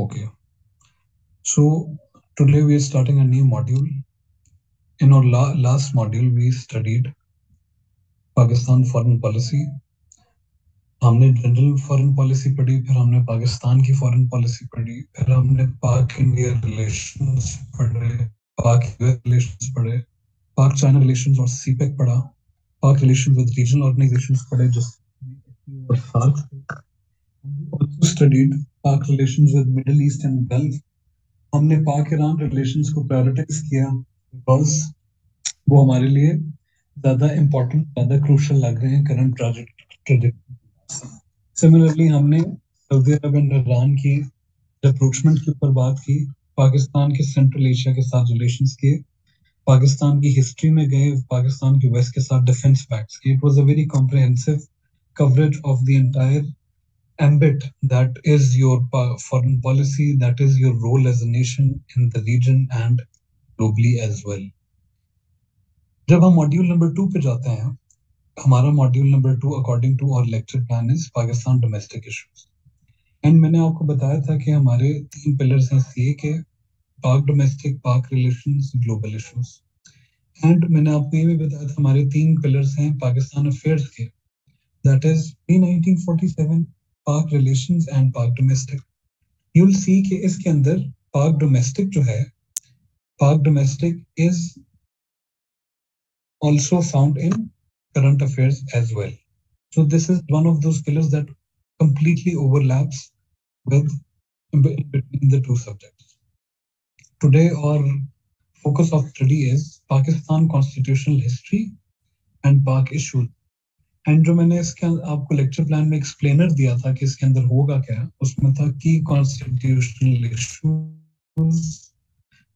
Okay. So today we are starting a new module. In our la last module, we studied Pakistan foreign policy. हमने general foreign policy पढ़ी फिर हमने पाकिस्तान की foreign policy पढ़ी फिर हमने पाक इंडिया रिलेशंस पढ़े पाक रिलेशंस पढ़े पाक चाइना रिलेशंस और सीपेक पढ़ा पाक रिलेशंस विद रीजनल ऑर्गेनाइजेशंस पढ़े जो studied Pak relations with middle east and gulf हमने पाक ईरान रिलेशंस को प्रायोरिटाइज किया बिकॉज़ वो हमारे लिए ज़्यादा इंपॉर्टेंट ज़्यादा क्रूशल लग रहे हैं करंट प्रोजेक्ट सिमिलरली हमने सऊदी अरब एंड ईरान की अप्रोचमेंट के ऊपर बात की पाकिस्तान के सेंट्रल एशिया के साथ रिलेशन किए पाकिस्तान की हिस्ट्री में गए पाकिस्तान के वेस्ट के साथ डिफेंस फैक्ट्स किए। It was a very comprehensive coverage of the entire ambit that is your foreign policy, that is your role as a nation in the region and globally as well. जब हम module number to पे जाते हैं हमारा module number two according to और lecture plan is Pakistan domestic issues and मैंने आपको बताया था कि हमारे तीन पिलर्स हैं सी के पाक डोमेस्टिक पाक रिलेशंस ग्लोबल इश्यूज़ एंड मैंने आपको ये भी बताया था हमारे तीन पिलर्स हैं पाकिस्तान अफेयर्स के. That is pre-1947 Pak relations and Pak domestic you will see कि इसके अंदर पाक डोमेस्टिक जो है Pak domestic is also found in current affairs as well so this is one of those pillars that completely overlaps with between the two subjects today our focus of study is pakistan constitutional history and pak issues And जो मैंने इसके आपको lecture plan में explainer दिया था कि इसके अंदर होगा क्या, उसमें था की कॉन्स्टिट्यूशनल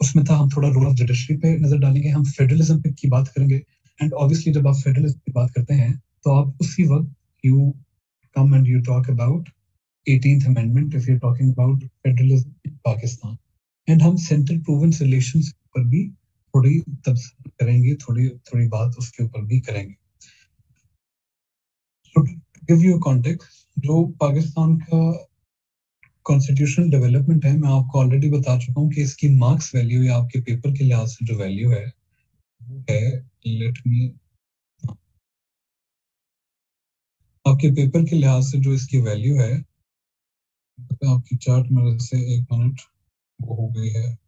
उसमें था हम थोड़ा रोल ऑफ़ जुडिशरी पे नज़र डालेंगे, हम फेडरलिज्म पे की बात करेंगे। एंड ऑब्वियसली जब आप फेडरलिज्म की बात करते हैं तो आप उसी वक्त you come and you talk about 18th amendment if you're talking about federalism in Pakistan and हम सेंट्रल प्रोविंस रिलेशंस पर भी थोड़ी तबसर करेंगे, थोड़ी थोड़ी बात उसके ऊपर भी करेंगे। गिव यू कॉन्टेक्स्ट जो पाकिस्तान का कॉन्स्टिट्यूशन डेवलपमेंट है, मैं आपको ऑलरेडी बता चुका हूँ कि इसकी मार्क्स वैल्यू या आपके पेपर के लिहाज से जो वैल्यू है, वो है लेट मी आपके पेपर के लिहाज से जो इसकी वैल्यू है, आपकी चार्ट मेरे से एक मिनट वो हो गई है।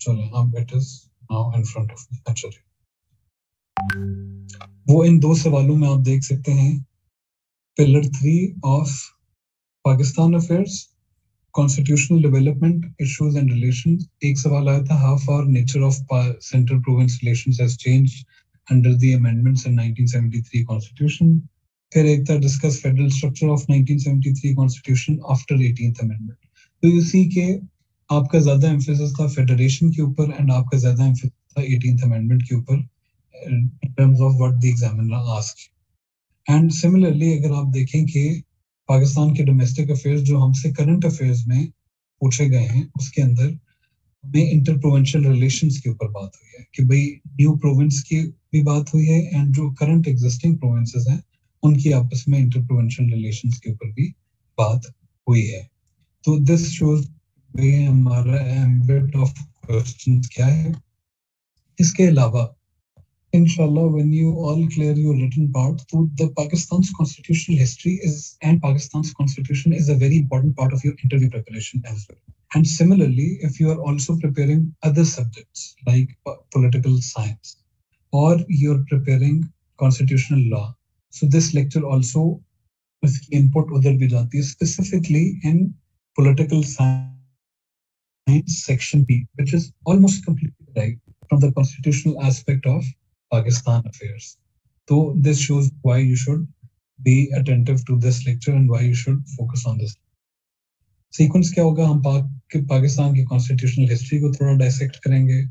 चलो आप is now in front of me अच्छा जी। वो इन दो सवालों में आप देख सकते हैं। Pillar three of Pakistan affairs constitutional development issues and relation एक सवाल आया था half hour nature of central province relation change under the amendments in 1973 constitution फिर एक था discuss federal structure of 1973 constitution after 18th amendment तो you see के आपका ज़्यादा एम्फेसिस था फेडरेशन के ऊपर एंड आपका ज़्यादा एम्फेसिस था 18th अमेंडमेंट के ऊपर। In terms of what the examiner asked. And similarly अगर आप देखें कि पाकिस्तान के डोमेस्टिक अफेयर्स जो हमसे करंट अफेयर्स में पूछे गए हैं, उसके अंदर हमें इंटर प्रोविंशियल रिलेशंस के ऊपर बात हुई है कि भाई न्यू प्रोविंस की भी बात हुई है एंड जो करंट एग्जिस्टिंग प्रोविंसेस हैं, उनकी आपस में इंटर प्रोविंशियल रिलेशंस के ऊपर भी बात हुई है तो दिस शोज़ हमारा एम्बिट ऑफ़ क्वेश्चंस क्या है इसके अलावा inshallah when you all clear your written part so the pakistan's constitutional history is and pakistan's constitution is a very important part of your interview preparation as well. And similarly if you are also preparing other subjects like political science or you're preparing constitutional law so this lecture also input specifically in political science section b which is almost completely right from the constitutional aspect of Pakistan affairs. So this shows why you should be attentive to this lecture and why you should focus on this. Sequence क्या होगा हम पाक पाकिस्तान की constitutional history को थोड़ा dissect करेंगे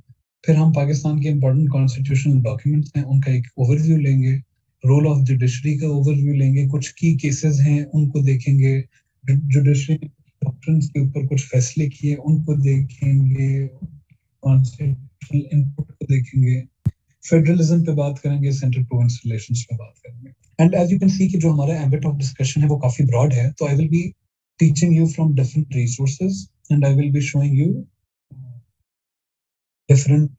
फिर हम पाकिस्तान के इंपॉर्टेंट कॉन्स्टिट्यूशनल डॉक्यूमेंट्स हैं उनका एक ओवरव्यू लेंगे रोल ऑफ़ जुडिशरी का ओवरव्यू लेंगे कुछ की केसेस हैं उनको देखेंगे जुडिशरी डॉक्ट्रिन्स के ऊपर कुछ फैसले किए उनको देखेंगे कॉन्स्टिट्यूशनल इनपुट को देखेंगे फेडरलिज्म पे बात करेंगे सेंट्रल प्रोविंस रिलेशंस पे बात करेंगे and as you can see कि जो हमारा एम्बिट ऑफ़ डिस्कशन है वो काफ़ी ब्रॉड है तो I will be teaching you from different resources and I will be showing you different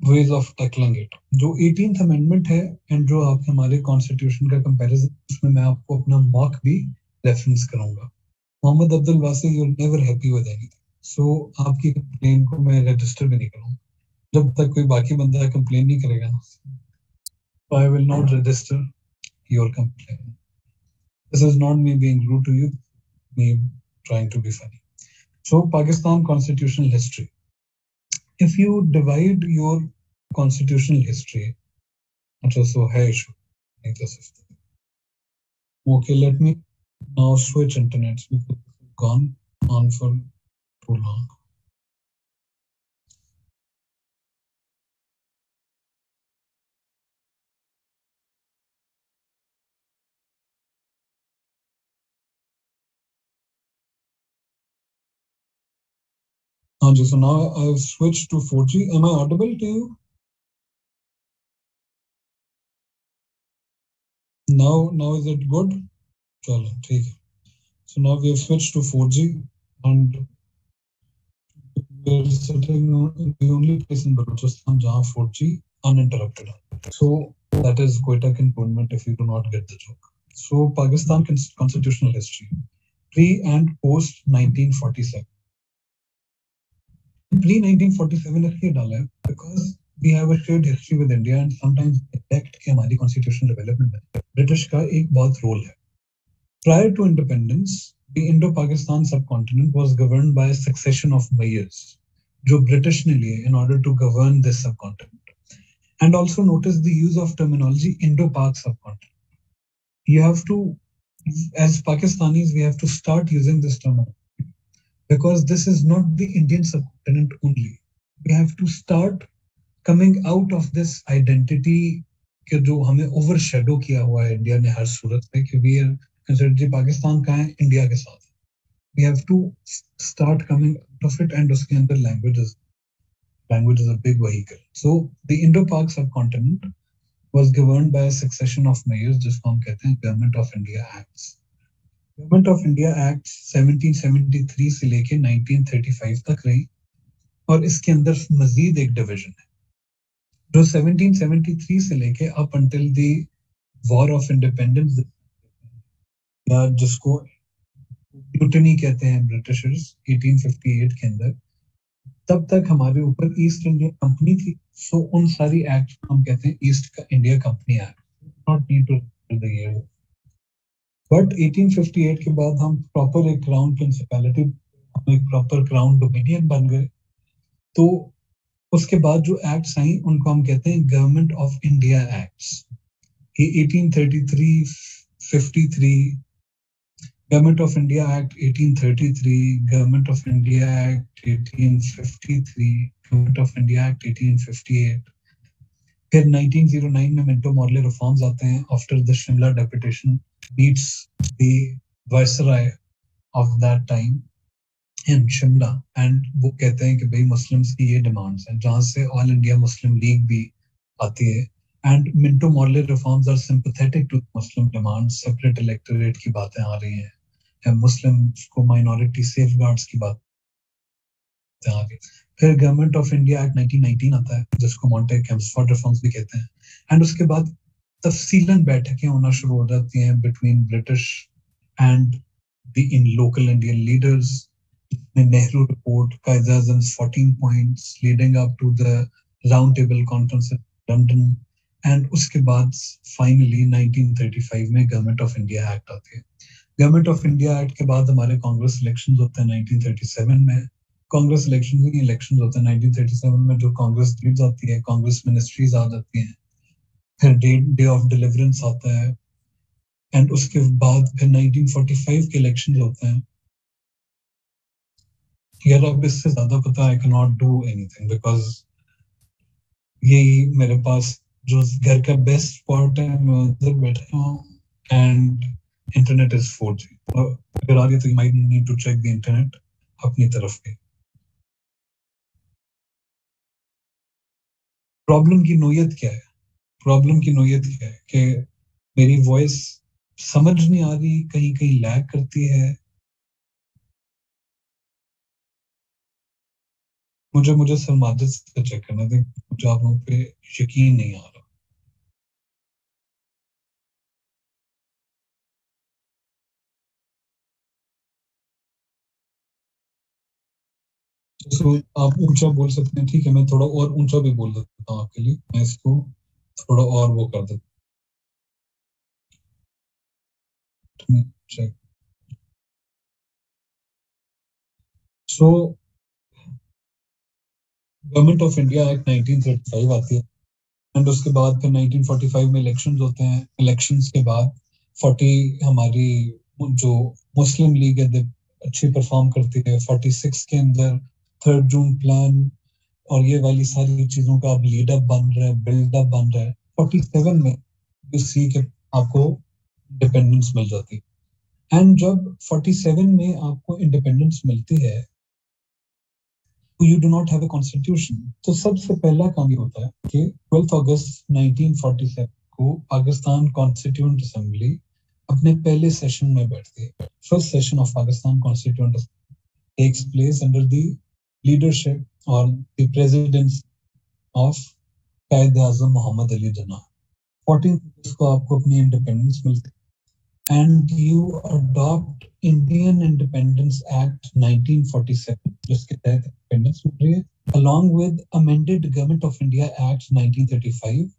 ways of tackling it. जो 18th amendment है and जो आप हमारे constitution का comparison उसमें मैं आपको अपना mark भी reference करूँगा मोहम्मद अब्दुल वासी you're never happy with anything so आपकी complaint को मैं register भी नहीं करूँगा जब तक कोई बाकी बंदा complain नहीं करेगा ना so I will not register your complaint this is not me being rude to you me trying to be funny so Pakistan constitutional history if you divide your constitutional history, so hai issue. Okay, let me now switch internets because it's gone on for too long. Anji, so now I've switched to 4G. Am I audible to you? Now, now is it good? Chalo, so now we have switched to 4G and we're sitting in the only place in Balochistan Jahan 4G uninterrupted. So that is quite a cantonment if you do not get the joke. So Pakistan constitutional history, pre and post 1947. Pre 1947 इसलिए डाला है because we have a shared history with India and sometimes expect कि हमारी constitutional development में British का एक बहुत role है prior to independence the Indo-Pakistan subcontinent was governed by a succession of mayors जो British ने लिए in order to govern this subcontinent and also notice the use of terminology Indo-Pak subcontinent you have to as Pakistanis we have to start using this terminology because this is not the Indian subcontinent only. We have to start coming out of this identity कि जो हमें overshadow किया हुआ है India ने हर सूरत में कि we are consider Pakistan का है इंडिया के साथ we have to start coming out of it and उसके अंदर languages language is a big vehicle. So the Indo-Pak subcontinent was governed by a succession of mayors, जिसको हम कहते हैं Government of India Acts. Government of India act 1773 से लेके 1935 तक रही और इसके अंदर मजीद एक डिवीज़न है, जो 1773 से लेके up until the war of independence या जिसको यूटनी कहते हैं ब्रिटिशर्स 1858 के अंदर, तब तक हमारे ऊपर ईस्ट इंडिया कंपनी थी। सो उन सारी एक्ट हम कहते हैं East India company act not need to the but 1858 के बाद हम प्रॉपर एक क्राउन प्रिंसिपैलिटी हम एक प्रॉपर क्राउन डोमिनियन बन गए। तो उसके बाद जो एक्ट्स आई, उनको हम कहते हैं गवर्नमेंट ऑफ़ इंडिया एक्ट्स ये 1833 53 government of India act 1833 government of India act 1853 government of India act 1858 फिर 1909 में मिंटो मॉडल रिफॉर्म्स आते हैं after the Shimla deputation meets the viceroy of that time in Shimla and वो कहते हैं कि भाई मुस्लिम्स की ये डिमांड्स हैं, जहाँ से ऑल इंडिया मुस्लिम लीग भी आती है। And Minto Morley reforms are sympathetic to Muslim demands separate electorate की बातें आ रही हैं। मुस्लिम को माइनॉरिटी सेफ़ गार्ड्स की बात फिर गवर्नमेंट ऑफ़ इंडिया एक्ट 1919 आता है, जिसको मॉन्टे कैम्सफोर्ड रिफॉर्म्स भी कहते हैं। एंड उसके बाद तफसीलन बैठकें होना शुरू हो जाती हैं between British and the in local Indian leaders Nehru report कायदाजम्स 14 points leading up to the round table conference London and उसके बाद फाइनली 1935 में गवर्नमेंट ऑफ़ इंडिया एक्ट आती है। गवर्नमेंट ऑफ़ इंडिया एक्ट के बाद हमारे कांग्रेस इलेक्शंस होते हैं 1937 में। कांग्रेस इलेक्शन ही इलेक्शंस होते हैं 1937 में जो कांग्रेस जीत जाती है कांग्रेस मिनिस्ट्रीज आ जाती हैं। फिर डे डे ऑफ़ डिलीवरेंस आता है। एंड उसके बाद फिर 1945 के इलेक्शन होते हैं। यार, अब इससे ज़्यादा पता I can not do anything because यही मेरे पास जो घर का बेस्ट स्पॉट है, मैं उधर बैठा हूँ and internet is four G अगर आ रही तो you might need to check the internet अपनी तरफ़ पे प्रॉब्लम की नोयत क्या है? प्रॉब्लम की नोयत है कि मेरी वॉइस समझ नहीं आ रही, कहीं कहीं लैग करती है। मुझे मुझे समाजत से चेक करना था मुझे आप लोगों पे यकीन नहीं आ रहा। तो आप ऊँचा बोल सकते हैं, ठीक है, मैं थोड़ा और ऊँचा भी बोल देता हूँ आपके लिए, मैं इसको थोड़ा और वो कर check so government of India act 1935 आती है। एंड उसके बाद फिर 1945 में इलेक्शंस होते हैं। इलेक्शंस के बाद 40 हमारी जो मुस्लिम लीग है, अच्छी परफॉर्म करती है। 46 के अंदर थर्ड जून प्लान और ये वाली सारी चीज़ों का अब लीडअप बन रहा है बिल्डअप बन रहा है। 47 में यू सी के आपको इंडिपेंडेंस मिल जाती है। एंड जब 47 में आपको इंडिपेंडेंस मिलती है you do not have a constitution तो सबसे पहला काम ये होता है कि ट्वेल्थ अगस्त 1947 को पाकिस्तान कॉन्स्टिट्यूंट असेंबली अपने पहले सेशन में बैठती है। First session of Pakistan constituent takes place under the leadership और the presidency of Quaid Azam Mohammad Ali Jinnah fourteen को आपको अपनी इंडिपेंडेंस मिलती and you adopt Indian Independence Act 1947 जिसके तहत इंडिपेंडेंस मिल रही है along with amended Government of India Act 1935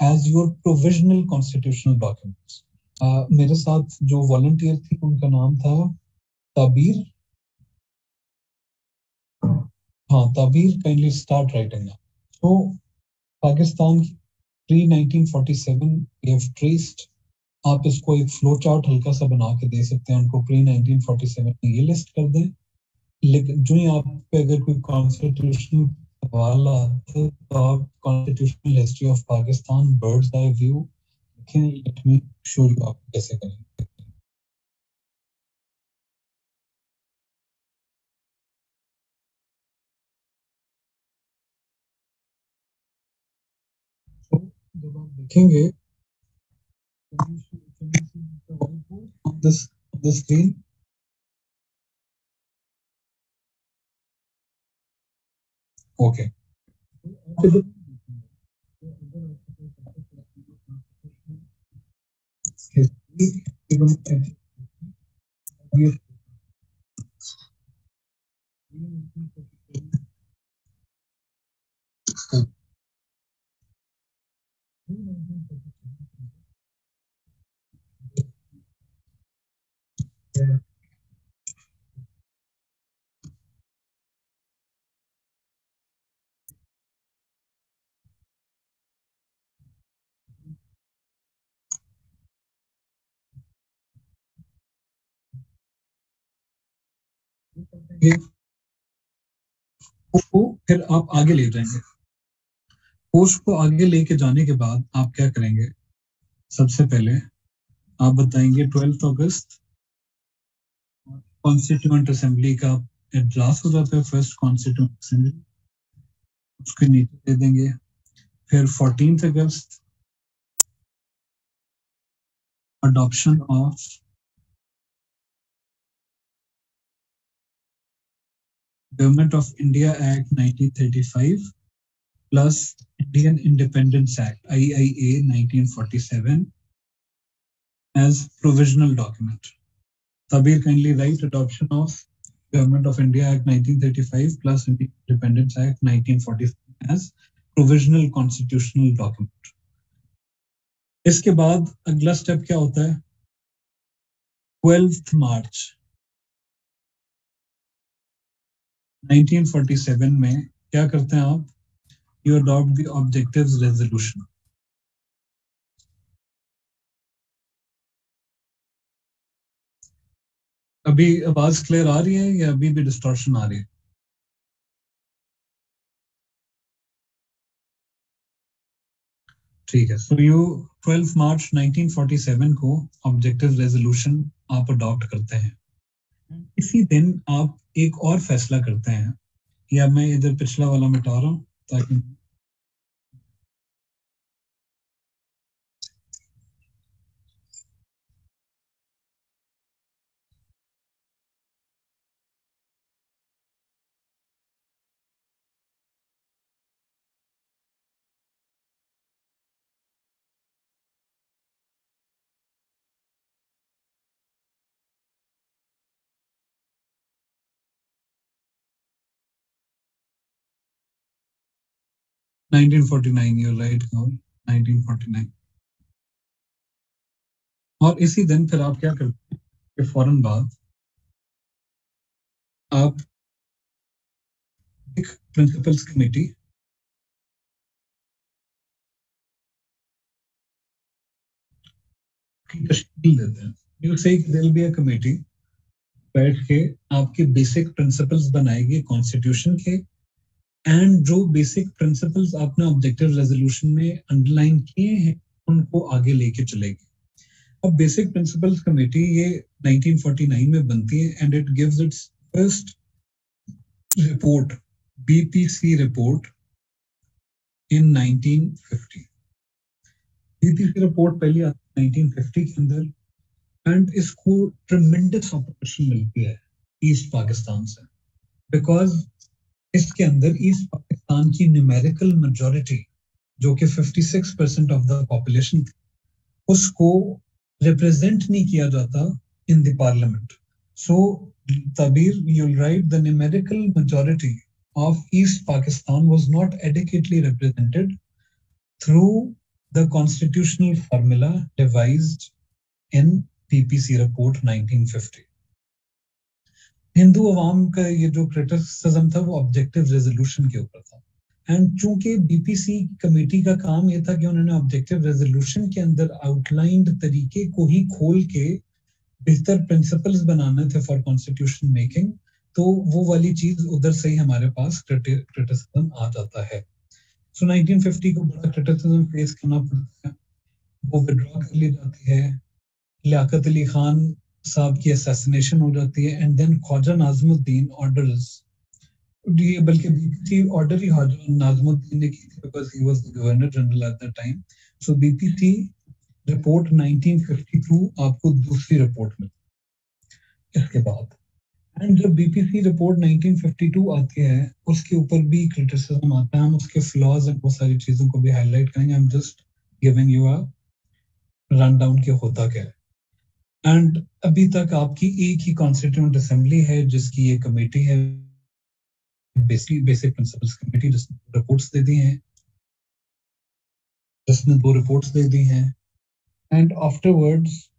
as your provisional constitutional documents. Uh, मेरे साथ जो वॉलंटियर थी उनका नाम था ताबीर हाँ ताबीर काइंडली स्टार्ट राइटिंग तो पाकिस्तान की प्री 1947 we have traced, आप इसको एक फ्लो चार्ट हल्का सा बना के दे सकते हैं, उनको प्री 1947 में ये लिस्ट कर दें। लेकिन जो ही आप पे अगर कोई कॉन्स्टिट्यूशनल सवाल आता तो आप constitutional history of Pakistan birds eye view देखें लेट मी शो यू आप कैसे करेंगे जब आप देखेंगे this on the screen? Okay. फिर आप आगे ले जाएँगे। पोस्ट को आगे लेके जाने के बाद आप क्या करेंगे? सबसे पहले आप बताएँगे ट्वेल्थ अगस्त कॉन्स्टिट्यूंट असेंबली का इजलास हो जाता है फ़र्स्ट कॉन्स्टिट्यूंट असेंबली उसके नीचे दे देंगे। फिर fourteen August, adoption of Government of India Act 1935 plus Indian Independence Act IIA 1947 as provisional document. Sabir kindly write adoption of Government of India Act 1935 plus Indian Independence Act 1947 as provisional constitutional document. इसके बाद अगला step क्या होता है twelfth March 1947 में क्या करते हैं आप you adopt the objectives resolution अभी आवाज़ क्लियर आ रही है या अभी भी डिस्टॉर्शन आ रही है? ठीक है सो यू 12 मार्च 1947 को ऑब्जेक्टिव रेजोल्यूशन आप अडॉप्ट करते हैं। इसी दिन आप एक और फैसला करते हैं। या मैं इधर पिछला वाला मिटा रहा हूँ। ताकि 1949 you're right Gaul 1949 और इसी दिन फिर आप क्या करते हैं? कि फ़ौरन बाद आप एक प्रिंसिपल्स कमेटी की तश्कील देते हैं। यू से बी कमेटी बैठ के आपके बेसिक प्रिंसिपल्स बनाएगी कॉन्स्टिट्यूशन के एंड जो बेसिक प्रिंसिपल्स आपने ऑब्जेक्टिव रेजोल्यूशन में अंडरलाइन किए हैं, उनको आगे लेके चलेगी। अब बेसिक प्रिंसिपल्स कमेटी ये 1949 में बनती है and it gives its first report BPC report in 1950 BPC report पहली आती है 1950 के अंदर एंड इसको ट्रमेंडस ऑपरेशन मिलती है ईस्ट पाकिस्तान से। बिकॉज़ इसके अंदर ईस्ट पाकिस्तान की न्यूमेरिकल मेजोरिटी जो कि 56 परसेंट ऑफ़ द पॉपुलेशन थी, उसको रिप्रेजेंट नहीं किया जाता in the parliament so तबीर you write the numerical majority of East Pakistan was not adequately represented through the constitutional formula devised in PPC report 1950 Hindu अवाम का ये जो क्रिटिसिज्म था, वो ऑब्जेक्टिव रेजोल्यूशन के ऊपर था। एंड चूँकि बीपीसी कमेटी का काम ये था कि उन्होंने ऑब्जेक्टिव रेजोल्यूशन के अंदर आउटलाइंड तरीके को ही खोल के बेहतर प्रिंसिपल्स बनाने थे फॉर कॉन्स्टिट्यूशन मेकिंग तो वो वाली चीज़ उधर से ही हमारे पास क्रिटिसिज्म आ जाता है। सो so 1950 को बड़ा क्रिटिसिज्म फेस करना पड़ता है। वो विड्रॉ कर ली जाती है। लियाकत अली खान साहब की असैसिनेशन हो जाती है and then Khwaja Nazimuddin orders ये बल्कि बीपीसी ऑर्डर ही ख्वाजा नाजमुद्दीन ने की थी because he was the governor general at that time so BPC report 1952 आपको दूसरी रिपोर्ट में इसके बाद। एंड जब बीपीसी रिपोर्ट 1952 आती है, उसके ऊपर भी क्रिटिसिज्म आता है। हम उसके फ्लॉज एंड वो सारी चीज़ों को भी हाईलाइट करेंगे। I am just giving you a run down के होता क्या है। एंड अभी तक आपकी एक ही कॉन्स्टिट्यूंट असेंबली है, जिसकी ये कमेटी है। बेसिक बेसिक प्रिंसिपल्स कमेटी जिसने रिपोर्ट्स दे दी हैं। जिसने दो रिपोर्ट्स दे दी हैं। And afterwards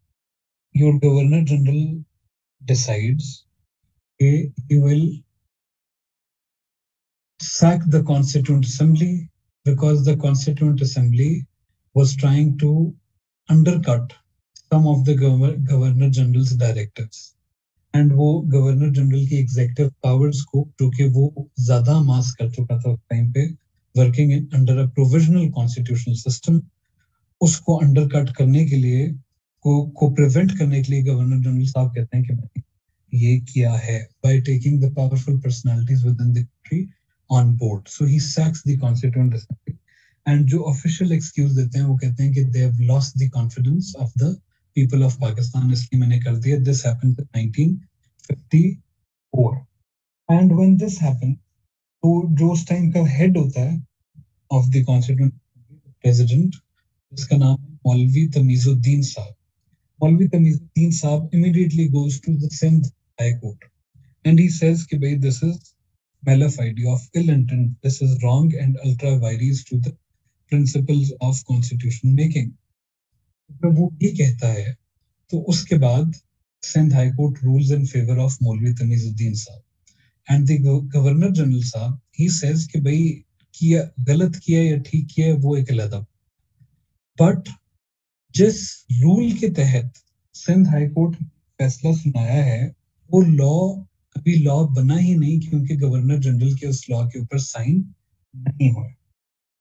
your governor general decides he will sack the constituent assembly because the constituent assembly was trying to undercut some of the governor general's directives and वो गवर्नर जनरल की एग्जेक्टिव पावर्स को, जो कि वो ज़्यादा मास कर चुका था उस टाइम पे working under a provisional constitutional system उसको अंडरकट करने के लिए, को को प्रिवेंट करने के लिए गवर्नर जनरल साहब कहते हैं कि मैंने ये किया है? By taking the powerful personalities within the country on board so he sacks the constituent assembly and जो ऑफिशियल एक्सक्यूज देते हैं, वो कहते हैं कि they have lost the confidence of the people of Pakistan इसलिए मैंने कर दिया this happened in 1954 and when this happened तो जो उस टाइम का हेड होता है ऑफ़ द कॉन्स्टिट्यूंट प्रेसिडेंट जिसका नाम मौलवी तमीजुद्दीन साहब मौलवी तमीजुद्दीन साहब immediately goes to the Sindh High Court and he says कि भाई this is malafide of ill intent this is wrong and ultra vires to the principles of constitution making जब वो ये कहता है तो उसके बाद Sindh high court rules in favour of Maulvi Tamizuddin Sahab. And the governor general साहब he says कि भाई, किया, गलत किया या ठीक किया वो एक अलग बट जिस रूल के तहत सिंध हाई कोर्ट फैसला सुनाया है, वो लॉ अभी लॉ बना ही नहीं क्योंकि गवर्नर जनरल के उस लॉ के ऊपर साइन नहीं हुआ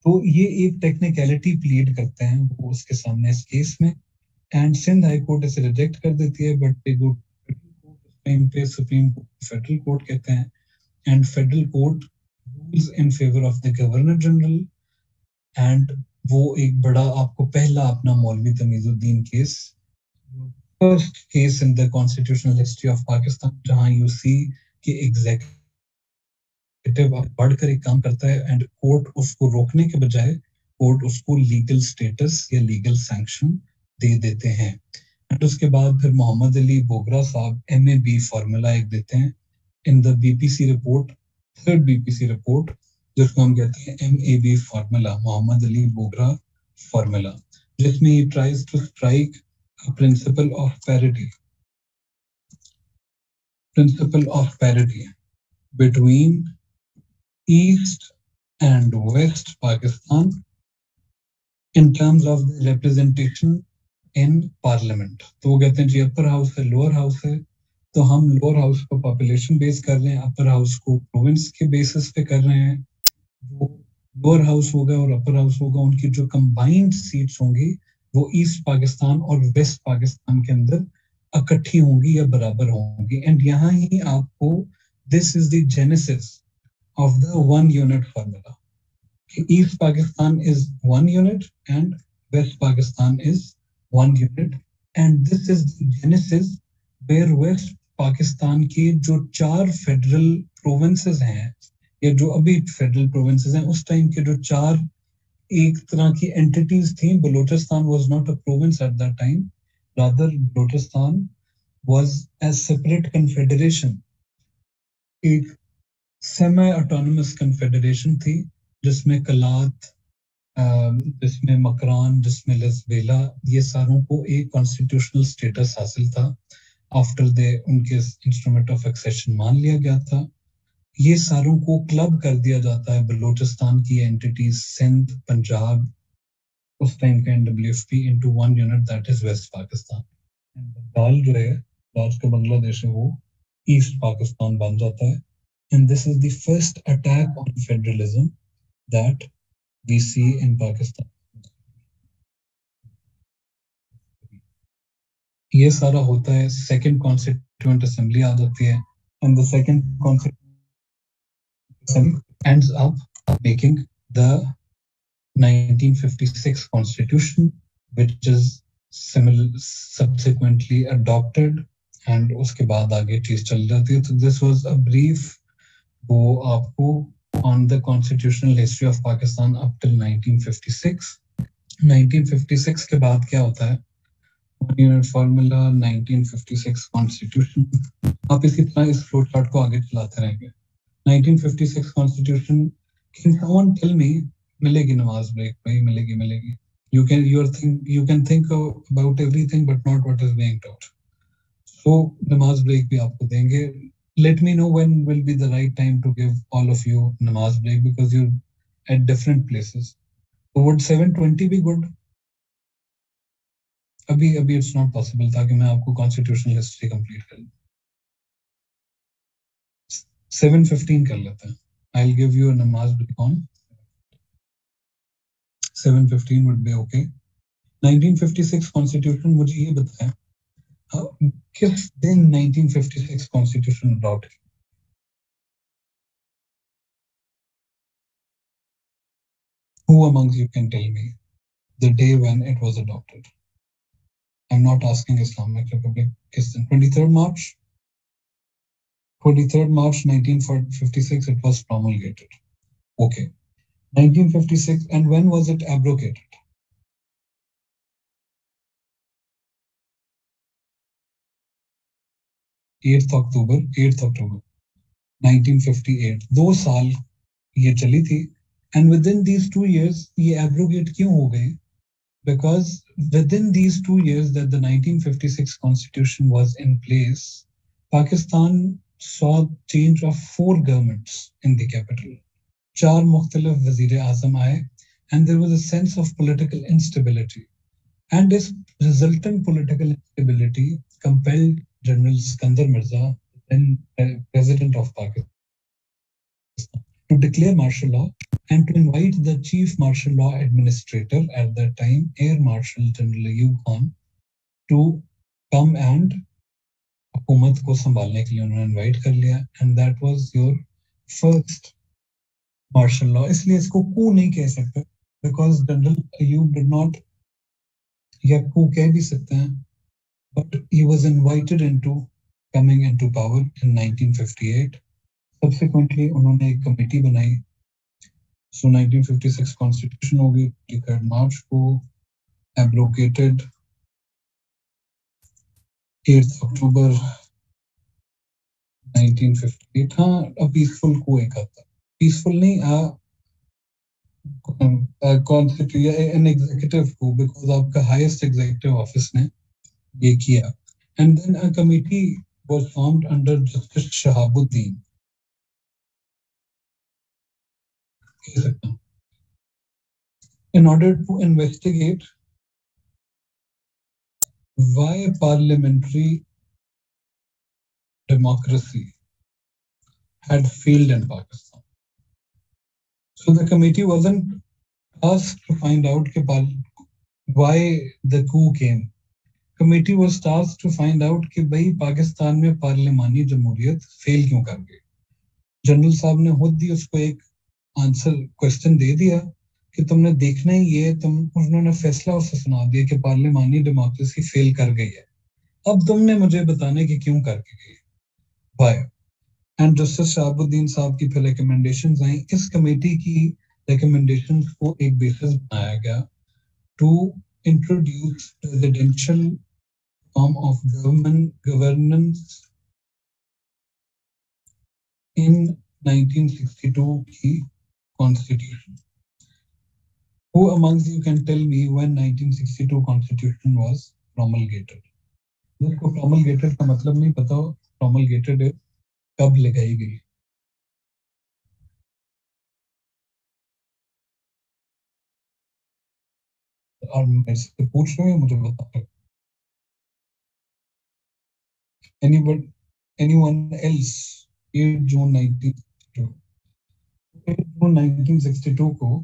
तो ये एक टेक्निकलिटी प्लीड करते हैं वो उसके सामने इस केस में। एंड सिंध हाई कोर्ट इसे रिजेक्ट कर देती है बट दे टाइम पे सुप्रीम कोर्ट फेडरल कोर्ट कहते हैं। And federal court rules in favour of the governor general and वो एक बड़ा आपको पहला अपना Maulvi Tamizuddin case first case in the constitutional history of Pakistan जहाँ यू सी कि एग्जैक्ट बढ़कर एक काम करता है एंड कोर्ट उसको रोकने के बजाय कोर्ट उसको लीगल स्टेटस या लीगल सैंक्शन दे देते हैं। एंड उसके बाद फिर मोहम्मद अली बोगरा साहब एम ए बी फॉर्मूला एक देते हैं। In the BPC report third BPC report जिसको हम कहते हैं M A B formula Mohammad Ali Bogra formula जिसमें he tries to strike principle of parity principle of parity between East and West Pakistan in terms of the representation in parliament तो वो कहते हैं जी अपर हाउस है lower house है। तो हम लोअर हाउस को पॉपुलेशन बेस कर रहे हैं अपर हाउस को प्रोविंस के बेसिस पे कर रहे हैं। वो लोअर हाउस होगा और अपर हाउस होगा, उनकी जो कंबाइंड सीट्स होंगी, वो ईस्ट पाकिस्तान और वेस्ट पाकिस्तान के अंदर इकट्ठी होंगी या बराबर होंगी। एंड यहाँ ही आपको this is the of the one unit formula East Pakistan is one unit and West Pakistan is one unit and this is the genesis where West Pakistan के जो चार फेडरल प्रोविंसेस हैं या जो अभी फेडरल प्रोविंसेस हैं उस time के जो चार एक तरह की एंटिटीज थी Balochistan was not a province at that time rather Balochistan was a separate confederation एक सेमी ऑटोनमस कन्फेडरेशन थी जिसमें कलात जिसमें मकरान, जिसमें लसबेला, ये सारों को एक कॉन्स्टिट्यूशनल स्टेटस हासिल था आफ्टर दे उनके इंस्ट्रूमेंट ऑफ़ एक्सेशन मान लिया गया था। ये सारों को क्लब कर दिया जाता है बलोचिस्तान की एंटिटीज सिंध, पंजाब, उस टाइम का NWFP into one unit that is West Pakistan Bengal जो है आज का बांग्लादेश है वो ईस्ट पाकिस्तान बन जाता है। And this is the first attack on federalism that we see in Pakistan ये सारा होता है सेकंड कॉन्स्टिट्यूंट असेंबली आ जाती है and the second constituent ends up making the 1956 constitution, which is similar, subsequently adopted, and उसके बाद आगे चीज़ चल जाती है। तो दिस वाज अ ब्रीफ वो आपको on the constitutional history of Pakistan up till 1956 1956 के बाद क्या होता है? फॉर्मूला 1956 कॉन्स्टिट्यूशन आप इसी तरह इस फ्लो चार्ट को आगे चलाते रहेंगे। 1956 constitution can someone tell me मिलेगी नमाज़ ब्रेक भाई मिलेगी मिलेगी। You can you are think you can think about everything but not what is being taught so नमाज़ ब्रेक भी आपको देंगे। let me know when will be the right time to give all of you namaz break because you're at different places so would 720 be good अभी अभी it's not possible था कि मैं आपको कॉन्स्टिट्यूशनल हिस्ट्री कंप्लीट कर seven fifteen कर लेते हैं आई विल गिव यू नमाज on seven fifteen would be okay 1956 constitution मुझे ये बताया uh, give then 1956 constitution adopted. Who amongst you can tell me the day when it was adopted? I'm not asking Islamic Republic Pakistan. 23rd March? 23rd March 1956, it was promulgated. Okay. 1956, and when was it abrogated? Eighth October eighth October 1958 दो साल ये चली थी। And within these two years ये abrogate क्यों हो गए? Because within these two years that the 1956 constitution was in place Pakistan saw change of four governments in the चार मुख्तलिफ़ वज़ीर आज़म आए and there was a sense of political instability and इस resultant political instability compelled General Skandar Mirza, then president of Pakistan, to declare martial law and to invite the chief martial law administrator at that time, Air Marshal General Ayub Khan, to come and हुकूमत को संभालने के लिए उन्होंने invite कर लिया and that was your first martial law इसलिए इसको कू नहीं कह सकते because general Ayub did not या कू कह भी सकते हैं but he was invited into coming into power in 1958 subsequently उन्होंने एक कमेटी बनाई। सो 1956 कॉन्स्टिट्यूशन हो गई थर्ड मार्च को एब्रोकेटेड एट्थ अक्टूबर 1958 हाँ पीसफुल को एक आता पीसफुल नहीं, आ एन एग्जीक्यूटिव को बिकॉज़ आपका हाईएस्ट एग्जीक्यूटिव ऑफ़िस ने ये किया and then a committee was formed under justice Shahabuddin in order to investigate why parliamentary democracy had failed in Pakistan so the committee was an to find out के why the coup came Committee was tasked to find out कि भाई पाकिस्तान में पार्लिमानी जमहूरियत fail क्यों कर गई? General साहब ने खुद ही उसको एक आंसर क्वेश्चन दे दिया कि तुमने देखना ही ये, तुम, उन्होंने फैसला उसे सुना दिया कि पार्लिमानी डेमोक्रेसी फेल कर गई है। अब तुमने मुझे बताने की क्यों करके गई वाई एंड जस्टिस शाहबुद्दीन साहब की फिर रिकमेंडेशन आई। इस कमेटी की रिकमेंडेशन को एक बेसिस बनाया गया to introduce presidential form of government governance in 1962 की constitution Who amongst you can tell me when 1962 constitution was promulgated? जिसको promulgated का मतलब नहीं पता promulgated है कब लगाई गई और से पूछ रहे हैं मुझे बता रहे anyone else 8 जून 1962 8 जून 1962 को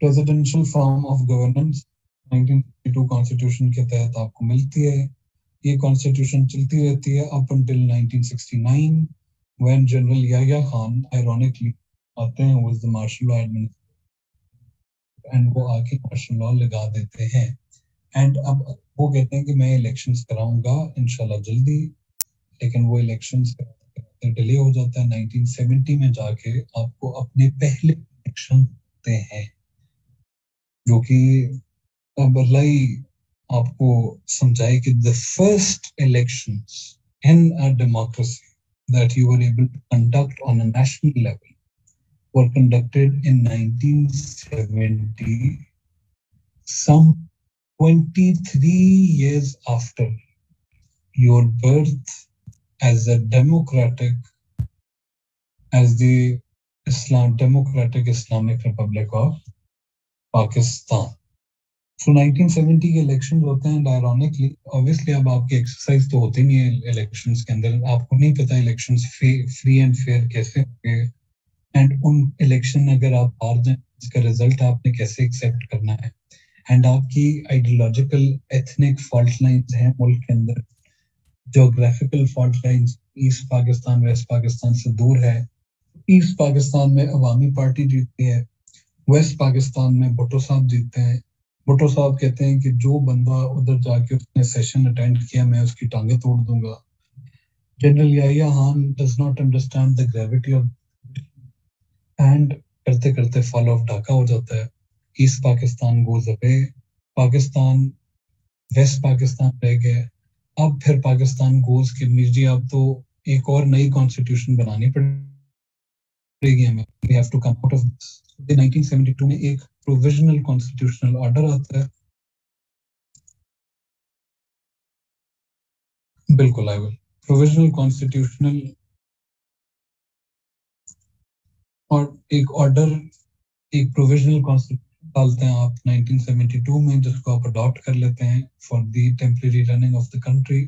presidential form of governance 1962 constitution के तहत आपको मिलती है। ये कॉन्स्टिट्यूशन चलती रहती है up until 1969 when General Yahya Khan ironically आते हैं was the martial law administrator, and वो आके martial law लगा देते हैं। And अब वो कहते हैं कि मैं इलेक्शंस कराऊँगा, इंशाल्लाह जल्दी। लेकिन वो इलेक्शन डिले हो जाता है 1970 में जाके आपको अपने पहले इलेक्शन होते हैं, जो कि अब आपको समझाए कि the first election in a democracy that you were able to conduct on a national level were conducted in 1970 some 23 years after your birth as a democratic, as the Islam Democratic Islamic Republic of Pakistan. So 1970 के election होते हैं डायरोनिकली obviously अब आपकी exercise तो होती नहीं है elections के अंदर। आपको नहीं पता इलेक्शंस फ्री एंड फेयर कैसे होंगे। एंड उन इलेक्शन अगर आप हार जाए इसका रिज़ल्ट आपने कैसे एक्सेप्ट करना है? एंड आपकी आइडियोलॉजिकल एथनिक फॉल्ट लाइंस हैं मुल्क के अंदर। Geographical fault lines east Pakistan west Pakistan से दूर है। ईस्ट पाकिस्तान में अवामी पार्टी जीतती है। वेस्ट पाकिस्तान में भुट्टो साहब जीतते हैं। भुट्टो साहब कहते हैं कि जो बंदा उधर जाके उसने सेशन अटेंड किया, मैं उसकी टांगे तोड़ दूँगा। General Yahya Khan does not understand the gravity of and करते करते फॉल ऑफ़ ढाका हो जाता है। East Pakistan goes away Pakistan west Pakistan रह गए अब फिर पाकिस्तान गोज के मिर्जी अब तो एक और नई कॉन्स्टिट्यूशन बनानी पड़ेगी हमें। We have to come out of 1972 में एक प्रोविजनल कॉन्स्टिट्यूशनल ऑर्डर आता है। बिल्कुल आई विल प्रोविजनल कॉन्स्टिट्यूशनल और एक ऑर्डर एक प्रोविजनल कॉन्स्टिट्यूशन डालते हैं आप 1972 में जिसको आप अडॉप्ट कर लेते हैं for the temporary running of the country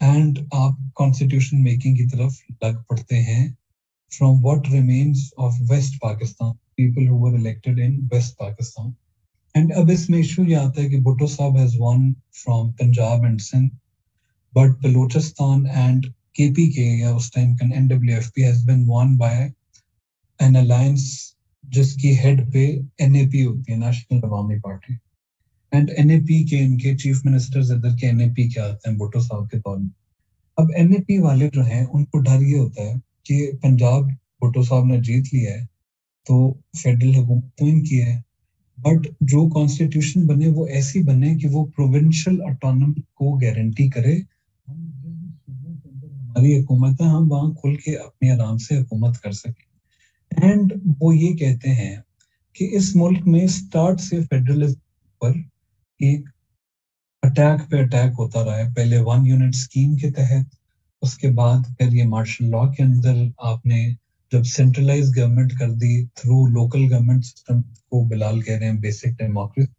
and आप कॉन्स्टिट्यूशन मेकिंग की तरफ़ लग पड़ते हैं from what remains of west Pakistan people who were elected in West Pakistan. And अब इसमें इशू ये आता है कि भुट्टो साहब has won from Punjab and Sindh, but Balochistan and KPK या उस टाइम का NWFP has been won by an alliance जिसकी हेड पे एनएपी होती है national Awami party and NAP के इनके चीफ मिनिस्टर्स इधर के एनएपी के आते हैं भुट्टो साहब के तौर में अब एनएपी वाले जो हैं उनको डर ये होता है कि पंजाब भुट्टो साहब ने जीत लिया है तो फेडरल हुकूमत तो इनकी है बट जो कॉन्स्टिट्यूशन बने वो ऐसी बने कि वो प्रोविंशियल ऑटोनॉमी को गारंटी करे हमारी हुकूमत है हम वहाँ खुल के अपने आराम से हुकूमत कर सके एंड वो ये कहते हैं कि इस मुल्क में स्टार्ट से फेडरलिज्म पर एक अटैक पे अटैक होता रहा है पहले वन यूनिट स्कीम के तहत उसके बाद फिर ये मार्शल लॉ के अंदर आपने जब सेंट्रलाइज गवर्नमेंट कर दी थ्रू लोकल गवर्नमेंट सिस्टम को बिलाल कह रहे हैं basic democracy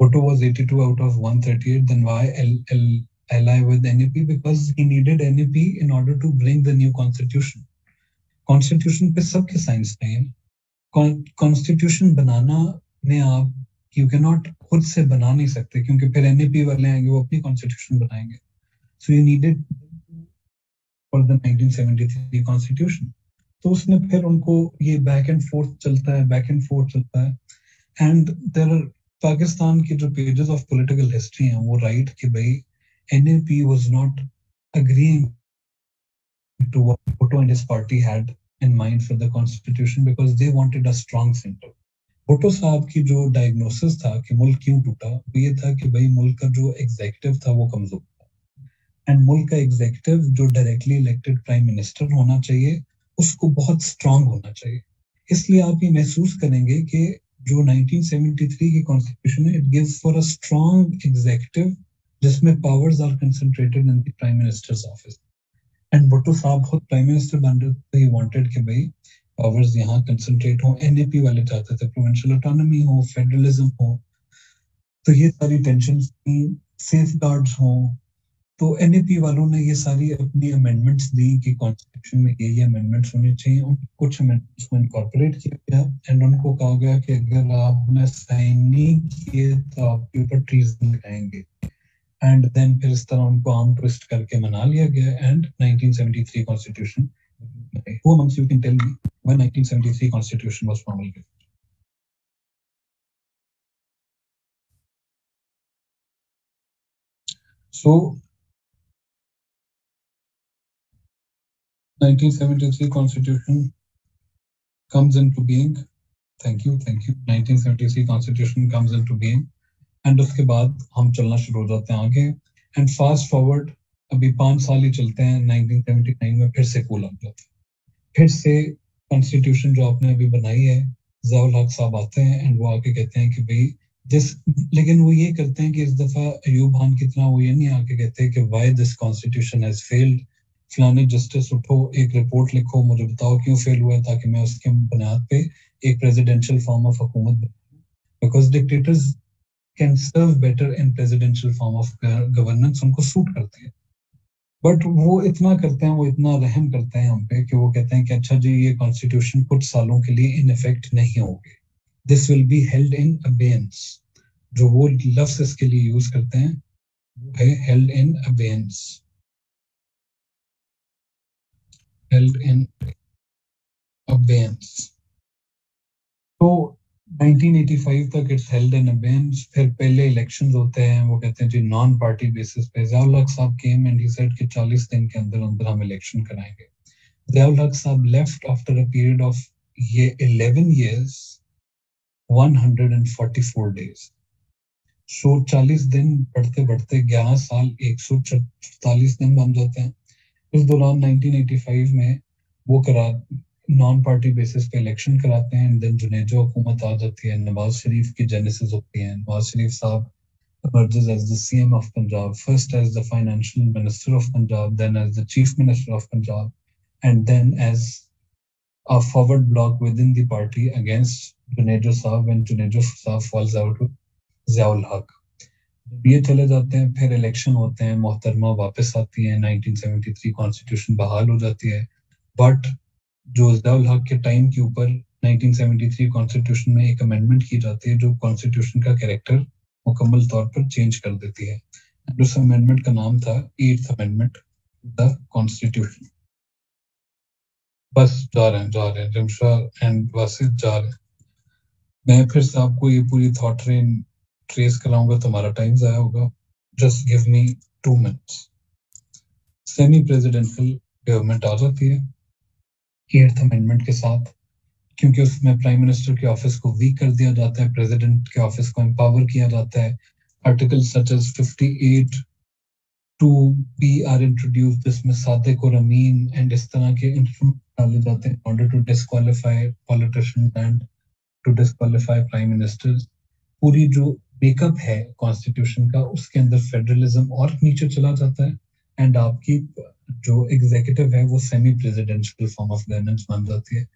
Bhutto was 82 out of 138. Then why L, L, ally with NAP? Because he needed NAP in order to bring the new constitution. Constitution पे सबके science नहीं है कॉन्स्टिट्यूशन बनाना में आप कैन नॉट खुद से बना नहीं सकते क्योंकि फिर एनएपी वाले आएँगे वो अपनी कॉन्स्टिट्यूशन बनाएँगे so you needed for the 1973 constitution तो उसमें फिर उनको ये बैक एंड फोर्थ चलता है बैक एंड फोर्थ चलता है एंड देर पाकिस्तान के जो पेजेस ऑफ़ पॉलिटिकल हिस्ट्री हैं, वो राइट कि भाई NAP was not agreeing to what Bhutto and his party had in mind for the constitution because they wanted a strong center. Bhutto sahab की जो diagnosis था कि मुल्क क्यों टूटा वो ये था कि भाई मुल्क का जो एग्जीक्यूटिव था वो कमज़ोर था एंड मुल्क का एग्जीक्यूटिव जो डायरेक्टली इलेक्टेड प्राइम मिनिस्टर होना चाहिए उसको बहुत स्ट्रांग होना चाहिए इसलिए आप ये महसूस करेंगे कि जो 1973 की कॉन्स्टिट्यूशन है it gives for a strong executive जिसमें powers are concentrated in the prime minister's office and Bhutto sahab खुद प्राइम मिनिस्टर बन रहे थे ही वांटेड कि भाई पावर्स यहाँ कंसंट्रेट हो एनएपी वाले चाहते थे प्रोविंशियल ऑटोनॉमी हो फेडरलिज्म हो तो ये सारी टेंशन सेफ़ गार्ड्स हो तो एनएपी वालों ने ये सारी अपनी अमेंडमेंट्स दी कि कॉन्स्टिट्यूशन में ये ये अमेंडमेंट्स होने चाहिए। उन कुछ अमेंडमेंट्स को इनकॉर्पोरेट किया गया एंड उनको कहा गया कि अगर आपने साइन नहीं किए तो आपके ऊपर ट्रीजन लगाएँगे। एंड देन फिर इस तरह उनको आर्म ट्विस्ट करके मना लिया गया and 1973 constitution Who amongst you can tell me when 1973 Constitution was promulgated? So, 1973 Constitution comes into being. Thank you, thank you. 1973 Constitution comes into being. And उसके बाद हम चलना शुरू हो जाते हैं आगे। एंड फास्ट फॉरवर्ड अभी पाँच साल ही चलते हैं 1979 में फिर से कूल आ जाता है फिर से कॉन्स्टिट्यूशन जो आपने अभी बनाई है जवाल हक साहब आते हैं एंड वो आके कहते हैं कि भाई जिस लेकिन वो ये करते हैं कि इस दफ़ा अयूब खान कितना वो ये नहीं आके कहते कि why this constitution has failed फलानी जस्टिस उठो, एक रिपोर्ट लिखो, मुझे बताओ क्यों फेल हुआ है ताकि मैं उसके बुनियाद पे एक प्रेसिडेंशियल फॉर्म ऑफ़ हुकूमत because dictators can serve better in presidential form of governance उनको सूट करती है। बट वो इतना करते हैं, वो इतना रहम करते हैं हम पे कि वो कहते हैं कि अच्छा जी, ये कॉन्स्टिट्यूशन कुछ सालों के लिए इन इफ़ेक्ट नहीं होगी। This will be held in abeyance जो वो लफ्ज इसके लिए यूज़ करते हैं, वो है हेल्ड इन अबेंस हेल्ड इन अबेंस तो 1985 तक इट्स हेल्ड इन अबेंस फिर पहले इलेक्शंस होते हैं, वो कहते हैं जी नॉन पार्टी बेसिस पे जयाउल हक साहब केम एंड ही सेड कि 40 दिन के अंदर अंदर हम इलेक्शन कराएँगे। Ziaul Haq sahab left after a period of ये 11 इयर्स 144 डेज़ सो 40 दिन बढ़ते बढ़ते 11 साल 144 दिन बन जाते हैं। इस दौरान 1985 में वो करा नॉन पार्टी बेसिस पे इलेक्शन कराते हैं एंड देन जुनेद जो हुकूमत आ जाती है नवाज़ शरीफ की जेनेसिस होती है नवाज़ शरीफ साहब emerges as the CM of Punjab, first as the financial minister of Punjab, then as the chief minister of Punjab, and then as a forward block within the party against Junaid Saab when Junaid Saab falls out with Ziaul Haq. ये चले जाते हैं फिर election होते हैं मोहतरमा वापस आती है 1973 कॉन्स्टिट्यूशन बहाल हो जाती है बट जो जयाउल हक के टाइम के ऊपर 1973 कॉन्स्टिट्यूशन में एक अमेंडमेंट की जाती है, जो कॉन्स्टिट्यूशन का कैरेक्टर मुकम्मल तौर पर चेंज कर देती है। उस अमेंडमेंट का नाम था एट्थ अमेंडमेंट द कॉन्स्टिट्यूशन बस जा रहे हैं, जा रहे हैं जमशा एंड वासिद जा रहे हैं। मैं फिर से आपको ये पूरी थॉट ट्रेन ट्रेस कराऊँगा तो हमारा टाइम जाया होगा। Just give me two minutes semi presidential government आ जाती है। एट्थ अमेंडमेंट के साथ, क्योंकि उसमें प्राइम मिनिस्टर के ऑफ़िस को वीक कर दिया जाता है प्रेसिडेंट के ऑफ़िस को एम्पावर किया जाता है। Article such as 58 to be are introduced, जिसमें सादिक और अमीन एंड इस तरह के इंस्ट्रूमेंट डाले जाते हैं order to disqualify politicians and to disqualify prime ministers पूरी जो मेकअप है कॉन्स्टिट्यूशन का, उसके अंदर फेडरलिज्म और नीचे चला जाता है। एंड आपकी जो एग्जीक्यूटिव है, वो semi presidential form of governance बन जाती है।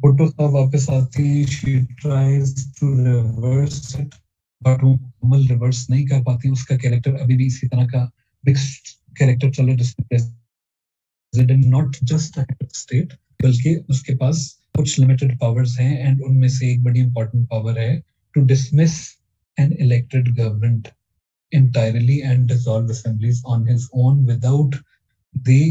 भुट्टो साहब वापस आती हैं she tries to reverse it but वो मुकम्मल रिवर्स नहीं कर पाती। उसका कैरेक्टर अभी भी इसी तरह का मिक्स्ड कैरेक्टर चल रहा जिसमें प्रेसिडेंट नॉट जस्ट स्टेट बल्कि उसके पास कुछ लिमिटेड पावर्स हैं एंड उनमें से एक बड़ी इंपॉर्टेंट पावर है to dismiss an elected government entirely and dissolve assemblies on his own without the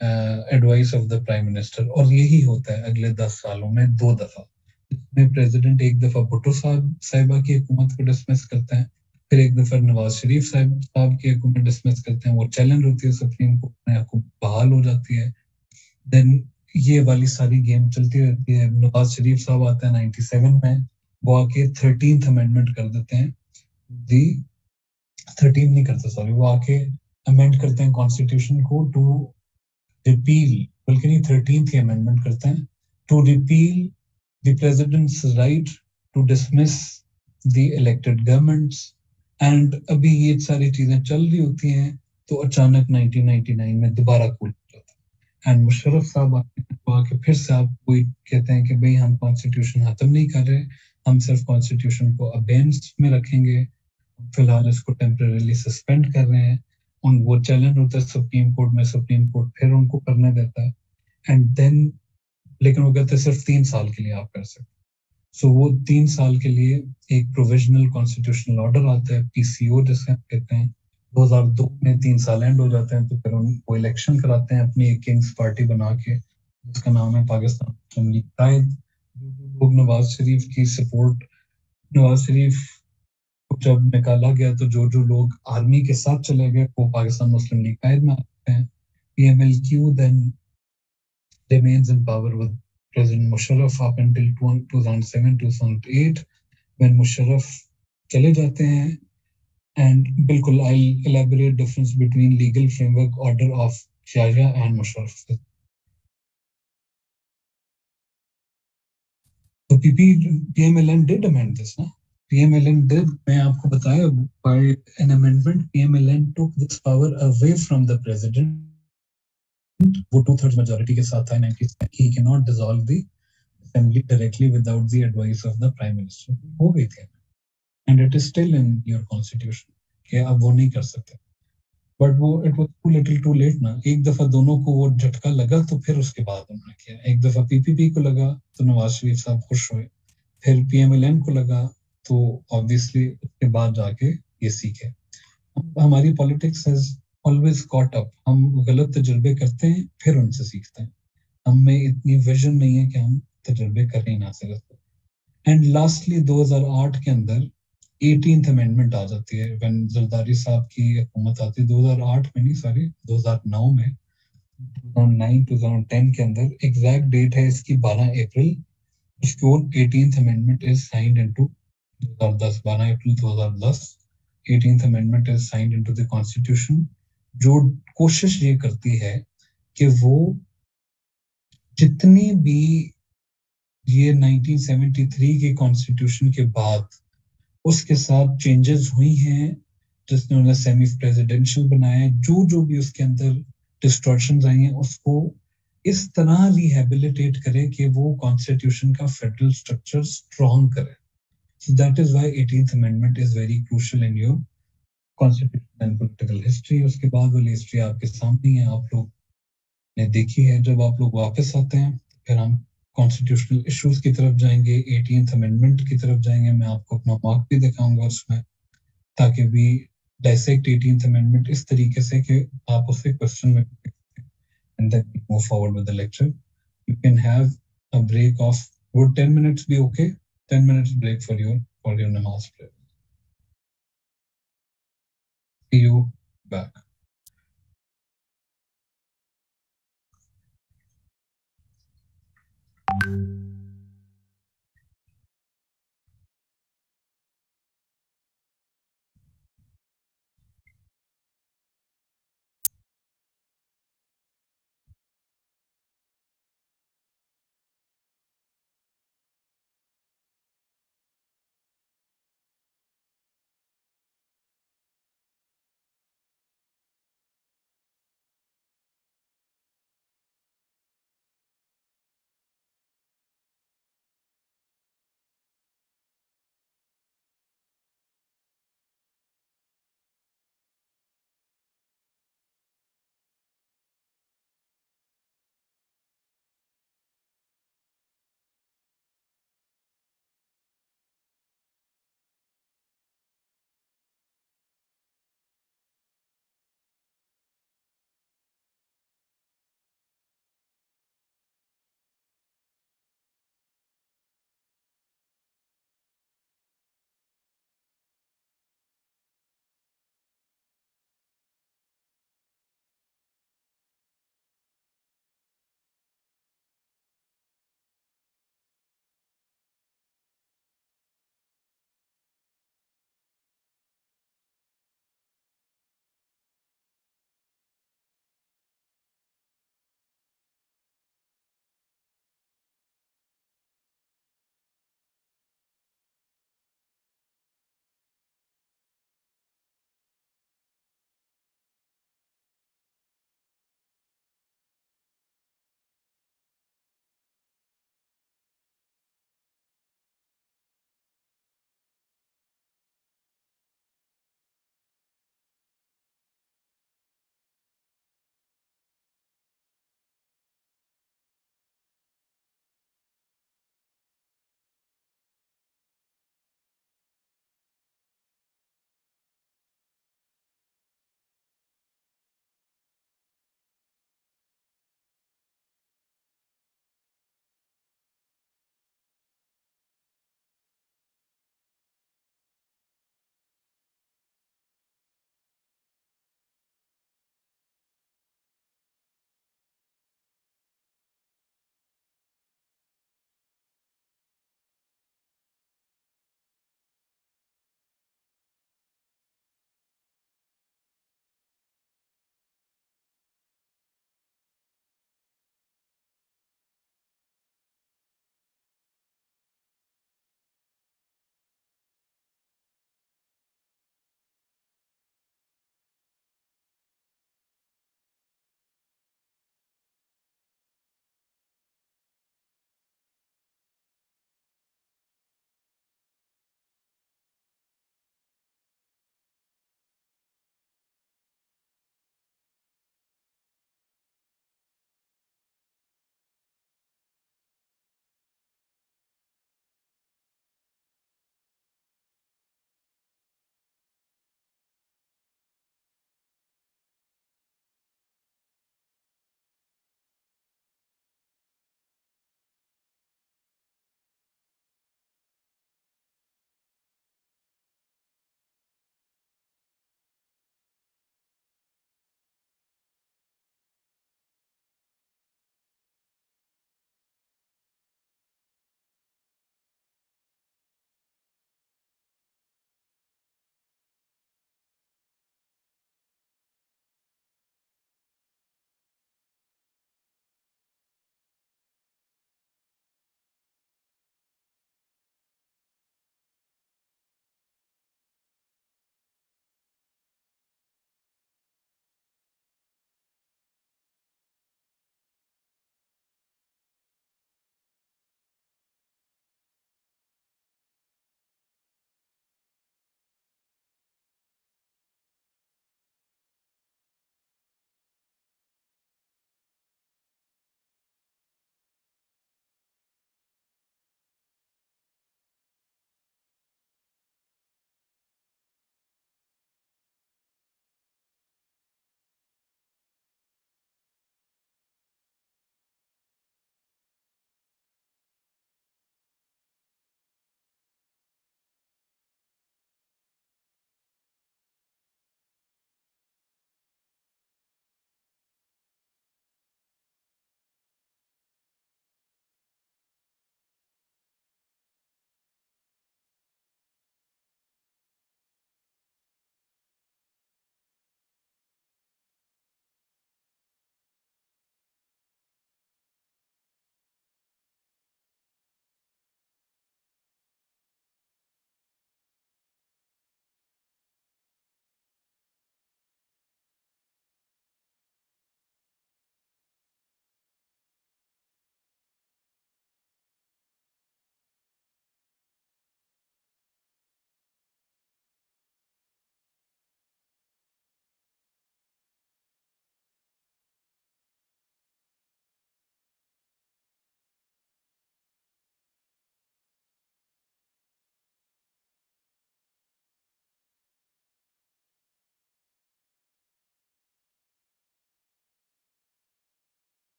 advice of the prime minister और यही होता है अगले दस सालों में, दो दफ़ा। इसमें प्रेसिडेंट एक दफ़ा भुट्टो साहब, साहिबा की हुकूमत को डिसमिस करते हैं, फिर एक दफ़ा नवाज़ शरीफ साहब साहब की हुकूमत डिसमिस करते हैं। वो चैलेंज होती है सुप्रीम कोर्ट में हुकूमत बहाल हो जाती है। देन ये वाली सारी गेम चलती रहती है। नवाज़ शरीफ साहब आते हैं 97 में, वो आके थर्टीन अमेंडमेंट कर देते हैं। दी थर्टीन नहीं करते सॉरी वो आके अमेंड करते हैं कॉन्स्टिट्यूशन को टू रिपील बल्कि नहीं थर्टीन ही अमेंडमेंट करते हैं. To repeal the president's right to dismiss the elected governments and अभी ये सारी चीज़ें चल रही होती हैं तो अचानक 1999 में दोबारा कूल एंड मुशरफ साहब आके फिर से आप कोई कहते हैं कि भाई हम कॉन्स्टिट्यूशन खत्म नहीं कर रहे, हम सिर्फ़ कॉन्स्टिट्यूशन को अबेंस में रखेंगे। फ़िलहाल इसको टेम्परेली सस्पेंड कर रहे हैं। उन वो चैलेंज होता है सुप्रीम कोर्ट में सुप्रीम कोर्ट फिर उनको करने देता है। एंड देन लेकिन वो कहते हैं सिर्फ़ तीन साल के लिए आप कर सकते सो so, वो तीन साल के लिए एक प्रोविजनल कॉन्स्टिट्यूशनल ऑर्डर आता है पीसीओ जिसे हम कहते हैं। 2002 में तीन साल एंड हो जाते हैं तो फिर उनको इलेक्शन कराते हैं अपनी एक किंग्स पार्टी बना के जिसका नाम है पाकिस्तान लोग नवाज़ शरीफ की सपोर्ट नवाज़ शरीफ जब निकाला गया तो जो जो लोग आर्मी के साथ चले गए, वो पाकिस्तान मुस्लिम लीग कैद में आते हैं P M L Q then remains in power with president Musharraf up until 2007 2008 when Musharraf चले जाते हैं। एंड बिल्कुल I elaborate difference between legal framework order of शाहजा and Musharraf तो PP PMLN did amend this ना PMLN did, मैं आपको बताया, by an amendment, PMLN took this power away from the president. वो टू थर्ड मेजोरिटी के साथ था he cannot dissolve the assembly directly without the advice of the prime minister. हो गई थी and it is still in your constitution कि आप वो नहीं कर सकते बट वो it was too little too late ना एक दफ़ा दोनों को वो झटका लगा तो फिर उसके बाद उन्होंने किया एक दफ़ा पीपीपी को लगा तो नवाज़ शरीफ साहब खुश हुए फिर पीएमएलएन को लगा तो ऑब्वियसली उसके बाद जाके ये सीखे। हमारी politics has always caught up हम गलत तजुर्बे करते हैं, फिर उनसे सीखते हैं। हमें इतनी विजन नहीं है कि हम तजुर्बे कर ही ना सकते एंड लास्टली 2008 के अंदर एटीन अमेंडमेंट आ जाती है। व्हेन जरदारी साहब की हुकूमत आती है 2008 में नहीं सॉरी 2009 में। 2009 2010 के अंदर एग्जैक्ट डेट है इसकी 12 अप्रैल। उसके और eighteen amendment is signed into 2010 12 April 2010 eighteen amendment is signed into the constitution जो कोशिश ये करती है कि वो जितनी भी ये 1973 के कॉन्स्टिट्यूशन के बाद उसके साथ चेंजेस हुई हैं, जिसने उन्हें सेमी प्रेसिडेंशियल बनाया जो जो भी उसके अंदर डिस्ट्रॉक्शन आई हैं, उसको इस तरह रिहेबिलिटेट करे कि वो कॉन्स्टिट्यूशन का फेडरल स्ट्रक्चर स्ट्रॉन्ग करे। So that is why 18th amendment is very crucial in your constitution and political history उसके बाद वाली हिस्ट्री आपके सामने है आप लोग ने देखी है जब आप लोग वापस आते हैं फिर हम कॉन्स्टिट्यूशनल इश्यूज़ की तरफ़ जाएँगे एटीन अमेंडमेंट की तरफ़ जाएँगे मैं आपको अपना मार्क भी दिखाऊँगा उसमें ताकि भी डायसेक्ट एटीन अमेंडमेंट इस तरीके से कि आप उसे क्वेश्चन में and then move forward with the lecture. You can have a break of would 10 minutes be okay? 10 minutes break for your for your namaz prayer. See you back. Okay,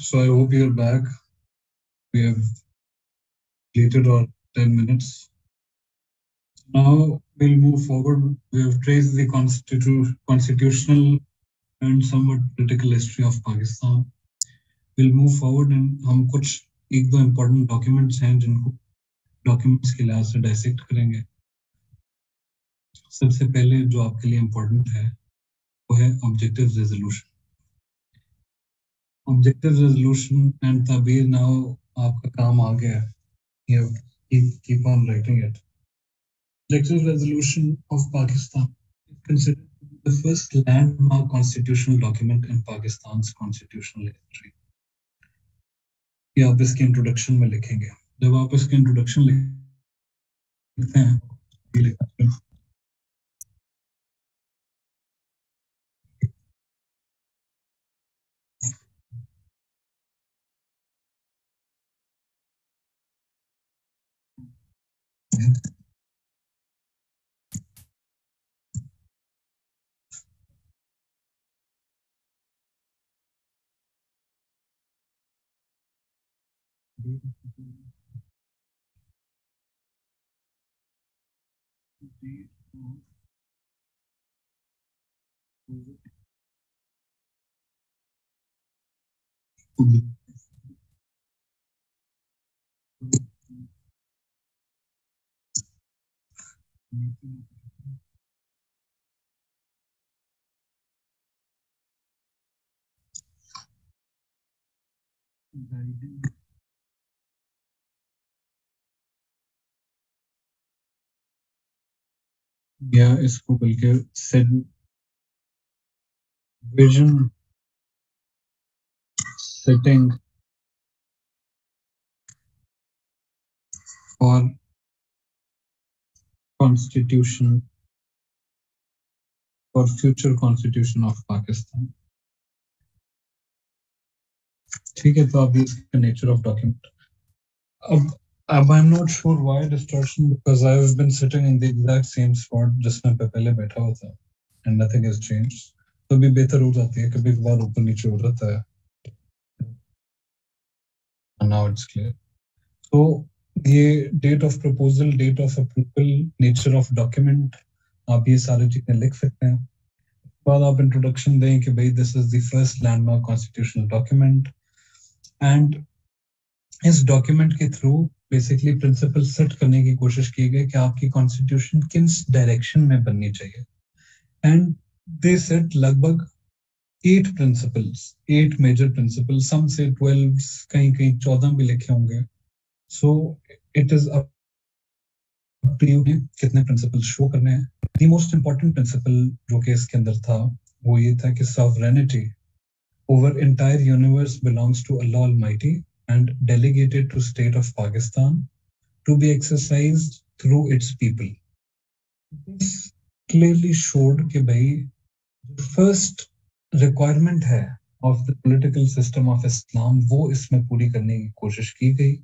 so I hope you're back. We have completed our 10 minutes. Now we'll move forward. We have traced the constitu constitutional and somewhat political history of Pakistan. We'll move forward and हम कुछ एक दो important documents हैं जिनको documents के लिहाज से dissect करेंगे सबसे पहले जो आपके लिए important है वो है objective resolution objective resolution and tabir now आपका काम आ गया you have keep, keep on writing it objective resolution of Pakistan is considered the first landmark constitutional document in Pakistan's constitutional history ये आप इसके इंट्रोडक्शन में लिखेंगे जब आप इसके इंट्रोडक्शन लिखते हैं Date of या इसको बल्कि set vision setting for constitution for future constitution of Pakistan. ठीक है तो अब इसका nature of document. अब अब I'm not sure why distortion because I've been sitting in the exact same spot जिसमें मैं पहले बैठा हुआ था and nothing has changed. तो भी बेहतर हो जाती है कभी कभार ऊपर नीचे हो जाता है. And now it's clear. ये date of proposal date of approval nature of document आप ये सारी चीज़ें लिख सकते हैं। बाद आप इंट्रोडक्शन दें कि भाई this is the first landmark constitutional document and इस डॉक्यूमेंट के थ्रू बेसिकली प्रिंसिपल सेट करने की कोशिश की गई कि आपकी कॉन्स्टिट्यूशन किस डायरेक्शन में बननी चाहिए। एंड दे सेट लगभग eight principles eight major principle some से ट्वेल्व कहीं कहीं चौदह भी लिखे होंगे। सो इट इज़ कितने प्रिंसिपल शो करने हैं। द मोस्ट इंपॉर्टेंट प्रिंसिपल जो कि इसके अंदर था, वो ये था कि sovereignty over entire universe belongs to Allah almighty and delegated to state of Pakistan to be exercised through its people clearly showed कि भाई फ़र्स्ट रिक्वायरमेंट है of the political system of Islam वो इसमें पूरी करने की कोशिश की गई।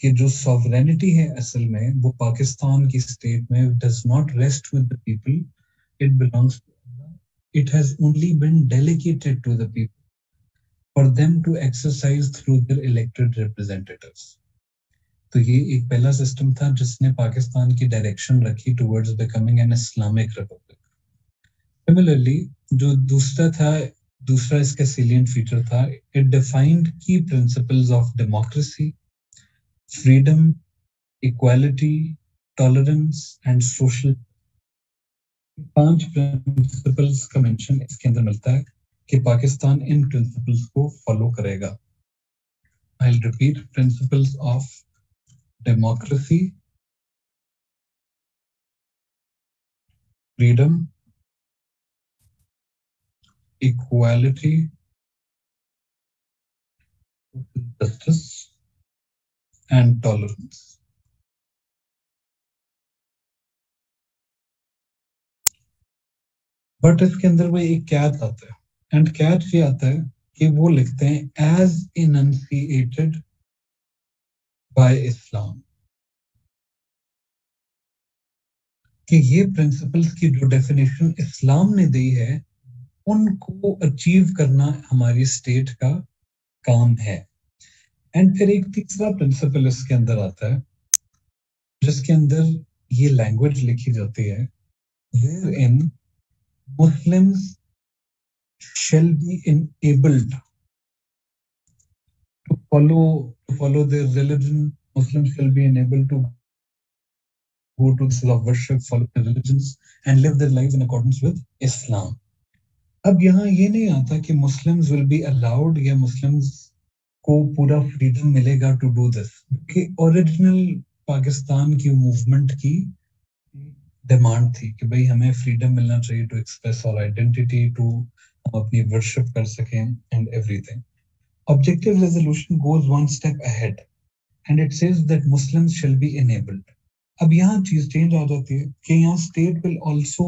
कि जो सॉवरेनिटी है असल में, वो पाकिस्तान की स्टेट में does not rest with the people it belongs it has only been delegated to the people for them to exercise through their elected representatives तो ये एक पहला सिस्टम था जिसने पाकिस्तान की डायरेक्शन रखी towards becoming an Islamic republic similarly जो दूसरा था, दूसरा इसका सिलियंट फीचर था इट डिफाइंड की principles of democracy freedom, equality, tolerance and social. पाँच प्रिंसिपल्स का मेंशन इसके अंदर मिलता है कि पाकिस्तान इन प्रिंसिपल्स को फॉलो करेगा। I repeat principles of democracy freedom, equality, justice, and tolerance. But इसके अंदर वो एक कैच आता है एंड कैच ये आता है कि वो लिखते हैं एज इनसिएटेड बाय इस्लाम कि ये प्रिंसिपल्स की जो डेफिनेशन इस्लाम ने दी है, उनको अचीव करना हमारी स्टेट का काम है एंड फिर एक तीसरा प्रिंसिपल इसके अंदर आता है जिसके अंदर ये लैंग्वेज लिखी जाती है where in Muslims shall be enabled to follow to follow their religion. Muslims shall be enabled to go to the of worship, follow their religions, and live their lives in accordance with Islam. अब यहाँ ये नहीं आता कि Muslims will be allowed या Muslims को पूरा freedom मिलेगा टू डू दिस कि ओरिजिनल पाकिस्तान की मूवमेंट की डिमांड थी कि भाई हमें फ्रीडम मिलना चाहिए टू एक्सप्रेस और आइडेंटिटी टू हम अपनी वर्शिप कर सकें and everything objective resolution goes one step ahead and it says that Muslims shall be enabled. अब यहाँ चीज़ चेंज आ जाती है कि यहाँ state will also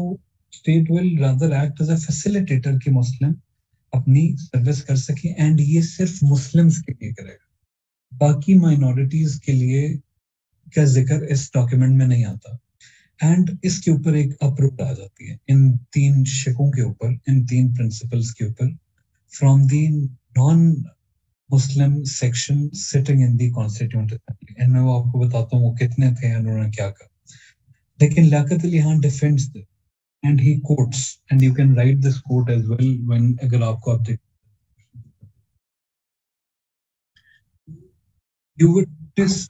state will rather act as a facilitator कि मुस्लिम अपनी सर्विस कर सके एंड ये सिर्फ़ मुस्लिम्स के लिए करेगा। बाकी माइनॉरिटीज के लिए का ज़िक्र इस डॉक्यूमेंट में नहीं आता। एंड इसके ऊपर एक अप्रूव आ जाती है, इन तीन शिकों के ऊपर, इन तीन प्रिंसिपल्स के ऊपर from the non Muslim section sitting in the constituent assembly and मैं वो आपको बताता हूँ, वो कितने थे उन्होंने क्या कहा। लेकिन Liaquat Ali Khan defends and he quotes, and you can write this quote as well when a Galapko object. You would notice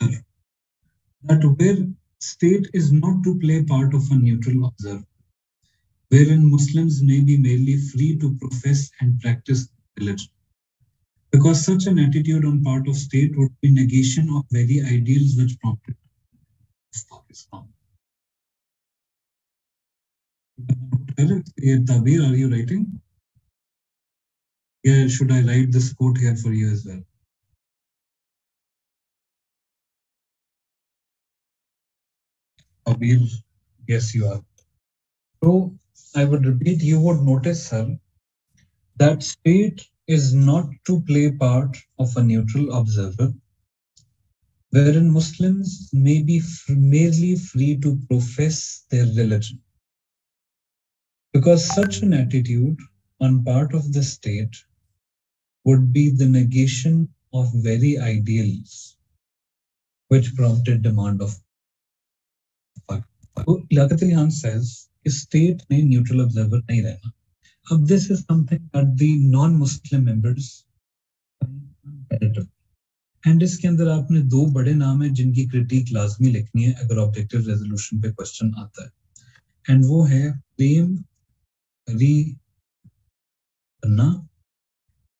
that where state is not to play part of a neutral observer, wherein Muslims may be merely free to profess and practice religion. Because such an attitude on part of state would be negation of very ideals which prompted Islam. Tabir, are you writing? Yeah, should I write this quote here for you as well? Abir, yes, you are. So I would repeat, you would notice, sir, that state is not to play part of a neutral observer, wherein Muslims may be merely free to profess their religion. Because such an attitude on part of the state would be the negation of very ideals which prompted demand of Liaquat Ali Khan says state में neutral observer नहीं रहना अब this is something that the non-Muslim members and इसके अंदर आपने दो बड़े नाम है जिनकी क्रिटिक लाजमी लिखनी है अगर ऑब्जेक्टिव रेजोल्यूशन पे क्वेश्चन आता है एंड वो है प्रेम री करना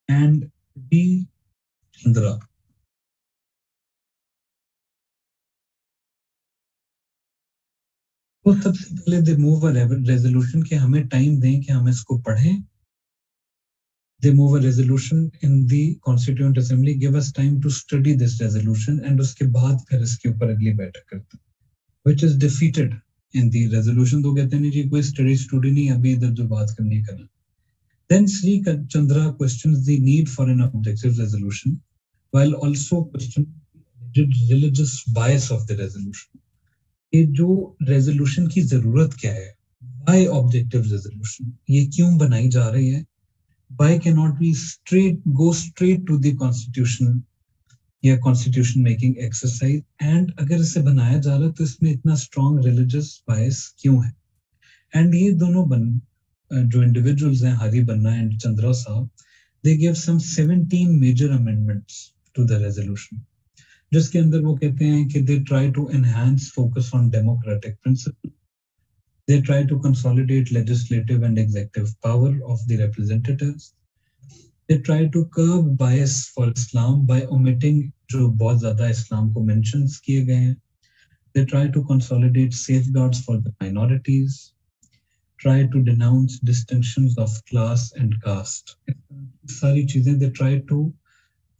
एंड डी चंद्रा तो सबसे पहले दे मूव अ रेजोल्यूशन के हमें टाइम दें कि हम इसको पढ़ें। They move a resolution in the constituent assembly give us time to study this resolution and उसके बाद फिर इसके ऊपर अगली बैठक करते हैं which is defeated in the resolution तो कहते नहीं जी कोई स्टडी स्टूडी नहीं अभी इधर जो बात करनी करना then Sri Chandra questions the need for an objective resolution while also questioning the religious bias of the resolution कि जो रेजोल्यूशन की ज़रूरत क्या है बाय ऑब्जेक्टिव रेजोल्यूशन ये क्यों बनाई जा रही है can not be straight go straight to the constitution या कॉन्स्टिट्यूशन मेकिंग एक्सरसाइज एंड अगर इसे बनाया जा रहा है तो इसमें इतना स्ट्रॉन्ग रिलीजियस बायस क्यों है? एंड ये दोनों बन जो इंडिविजुअल्स हैं हरी Banna and Chandra sahab they give some 17 major amendments to the resolution जिसके अंदर वो कहते हैं कि they try to enhance focus on democratic principle they try to consolidate legislative and executive power of the representatives. They try to curb bias for islam by omitting जो बहुत ज़्यादा इस्लाम को मेंशंस किए गए हैं they try to consolidate safeguards for the minorities try to denounce distinctions of class and caste सारी चीज़ें they try to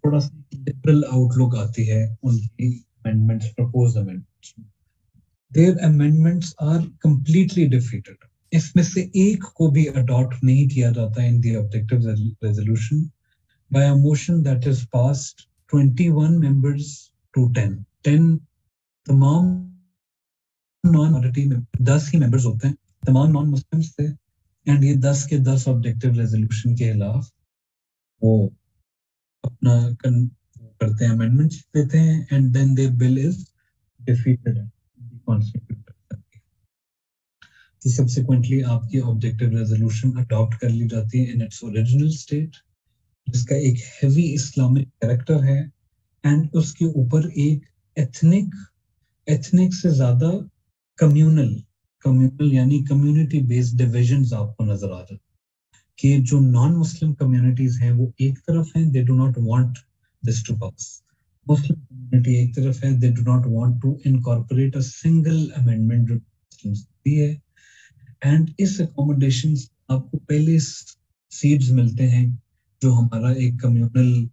थोड़ा सा लिबरल आउटलुक आती है उनकी amendments propose amendments their amendments are completely defeated इसमें से एक को भी अडॉप्ट नहीं किया जाता in the objective resolution by a motion that is passed 21 members to 10 10 तमाम नॉन माइनॉरिटी में 10 ही मेंबर्स होते हैं। तमाम नॉन मुस्लिम्स थे। एंड ये 10 के 10 ऑब्जेक्टिव रेजोल्यूशन के खिलाफ वो अपना करते हैं अमेंडमेंट्स देते हैं। And then the bill is defeated तो सब्सिक्वेंटली आपकी ऑब्जेक्टिव रेजोल्यूशन अडॉप्ट कर ली जाती है इन इट्स ओरिजिनल स्टेट जिसका एक हेवी इस्लामिक कैरेक्टर है एंड उसके ऊपर एक एथनिक एथनिक से ज़्यादा कम्युनल कम्युनल यानी कम्युनिटी बेस्ड डिविजन आपको नज़र आ जाते कि जो नॉन मुस्लिम कम्युनिटीज हैं, वो एक तरफ़ हैं they do not want this to pass Muslim community एक तरफ़ है they do not want to incorporate a single amendment जो मुस्लिम्स है एंड इस अकोमोडेशन आपको पहले सीड्स मिलते हैं, जो हमारा एक कम्युनल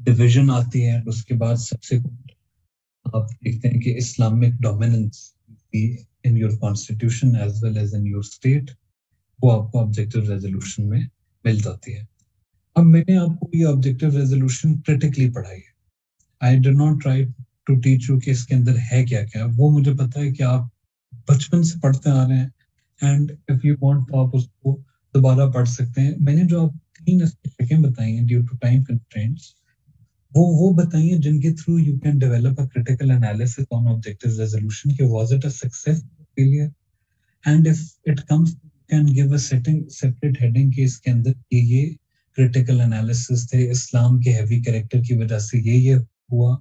डिवीज़न आती है उसके बाद सबसे आप देखते हैं कि Islamic dominance in your constitution as well as in your state वो आपको ऑब्जेक्टिव रेजोल्यूशन में मिल जाती है। अब मैंने आपको ये ऑब्जेक्टिव रेजोल्यूशन क्रिटिकली पढ़ाई है। I do not try to teach you कि इसके अंदर है क्या क्या वो मुझे पता है कि आप बचपन से पढ़ते आ रहे हैं। एंड इफ़ यू वांट तो आप उसको दोबारा पढ़ सकते हैं। मैंने जो आप तीन स्पेसिफिकें बताई हैं ड्यू टू टाइम कंस्ट्रेंट्स वो वो बताइए जिनके through you can develop a critical analysis on objective resolution कि was it a success failure and if it comes can give a setting separate heading के इसके अंदर कि ये क्रिटिकल एनालिसिस थे। इस्लाम के हैवी कैरेक्टर की वजह से ये ये हुआ।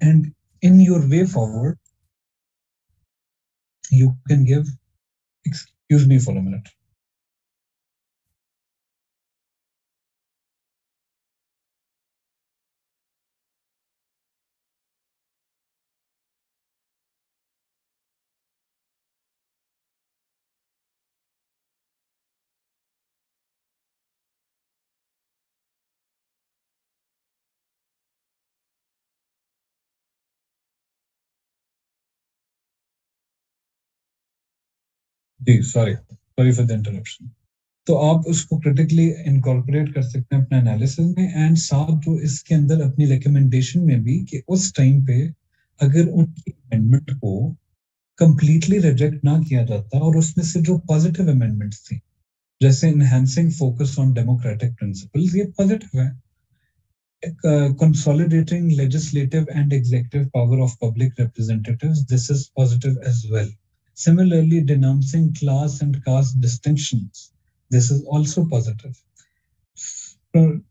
And in your way forward you can give excuse me for a minute ji sorry sorry for the interruption तो आप उसको क्रिटिकली इनकॉर्पोरेट कर सकते हैं अपने एनालिसिस में एंड साथ जो इसके अंदर अपनी रिकमेंडेशन में भी कि उस टाइम पे अगर उनकी अमेंडमेंट को कंप्लीटली रिजेक्ट ना किया जाता और उसमें से जो पॉजिटिव अमेंडमेंट्स थी, जैसे enhancing focus on democratic principles ये पॉजिटिव है। consolidating legislative and executive power of public representatives, this is positive as well Similarly, denouncing class and caste distinctions. This is also positive. Pro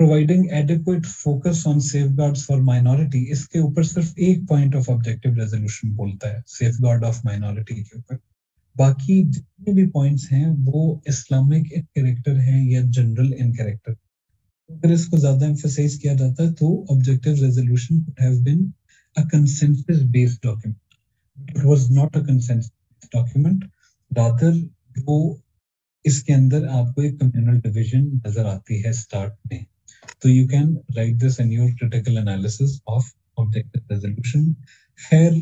providing adequate focus on safeguards for minority. इसके ऊपर सिर्फ एक point of objective resolution बोलता है safeguard of minority के ऊपर बाकी जितने भी points हैं वो इस्लामिक इन कैरेक्टर हैं या जनरल इन कैरेक्टर अगर इसको ज्यादा emphasize किया जाता है तो objective resolution could have been a consensus based document it was not a consensus document. Rather वो इसके अंदर आपको एक कम्युनल डिवीज़न नज़र आती है स्टार्ट में तो you can write this in your critical analysis of objective resolution खैर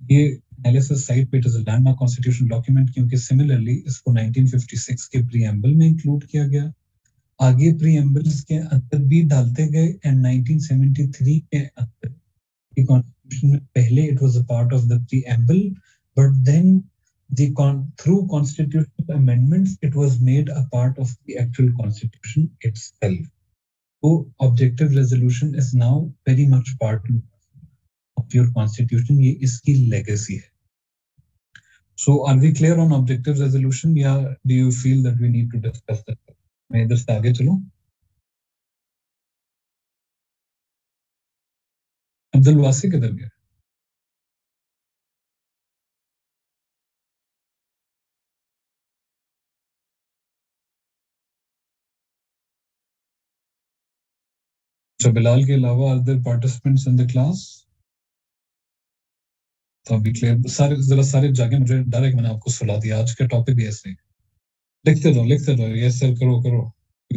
ये एनालिसिस साइट पे it is a landmark constitution document क्योंकि सिमिलरली इसको 1956 के प्रीएम्बल में इंक्लूड किया गया आगे प्रीएम्बल्स के अंदर भी डालते गए एंड 1973 के अंदर पहले it was a part of the preamble but then the con- through constitutional amendments it was made a part of the actual constitution itself so objective resolution is now very much part of your constitution ये इसकी legacy है so are we clear on objective resolution yeah do you feel that we need to discuss that मैं इधर से आगे चलूँ अब्दुल वासी किधर गया Bilal के अलावा are there participants? तो अभी क्लियर सारे जरा सारे जागे मुझे डर है मैंने आपको सुला दिया। आज का टॉपिक भी ऐसे लिखते रहो लिखते रहो ये सर करो करो।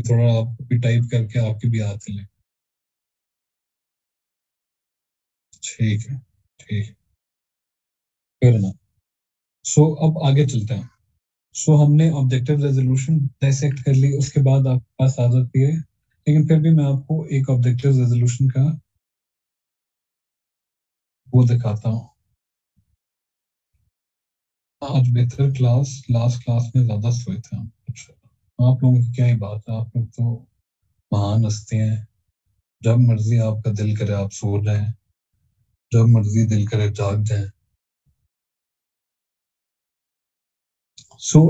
थोड़ा आप भी टाइप करके आपके भी हाथ ले ठीक है ठीक फिर ना सो so, अब आगे चलते हैं। सो so, हमने ऑब्जेक्टिव रेजोल्यूशन डायसेक्ट कर ली उसके बाद आपके पास आ जाती है। लेकिन फिर भी मैं आपको एक ऑब्जेक्टिव रेजोल्यूशन का वो दिखाता हूँ। आज बेहतर क्लास लास्ट क्लास में ज़्यादा सोए थे हम। आप लोगों की क्या ही बात है आप लोग तो महान हस्ती हैं। जब मर्ज़ी आपका दिल करे आप सो जाए। जो मर्ज़ी दिल करे जाग जाए। सो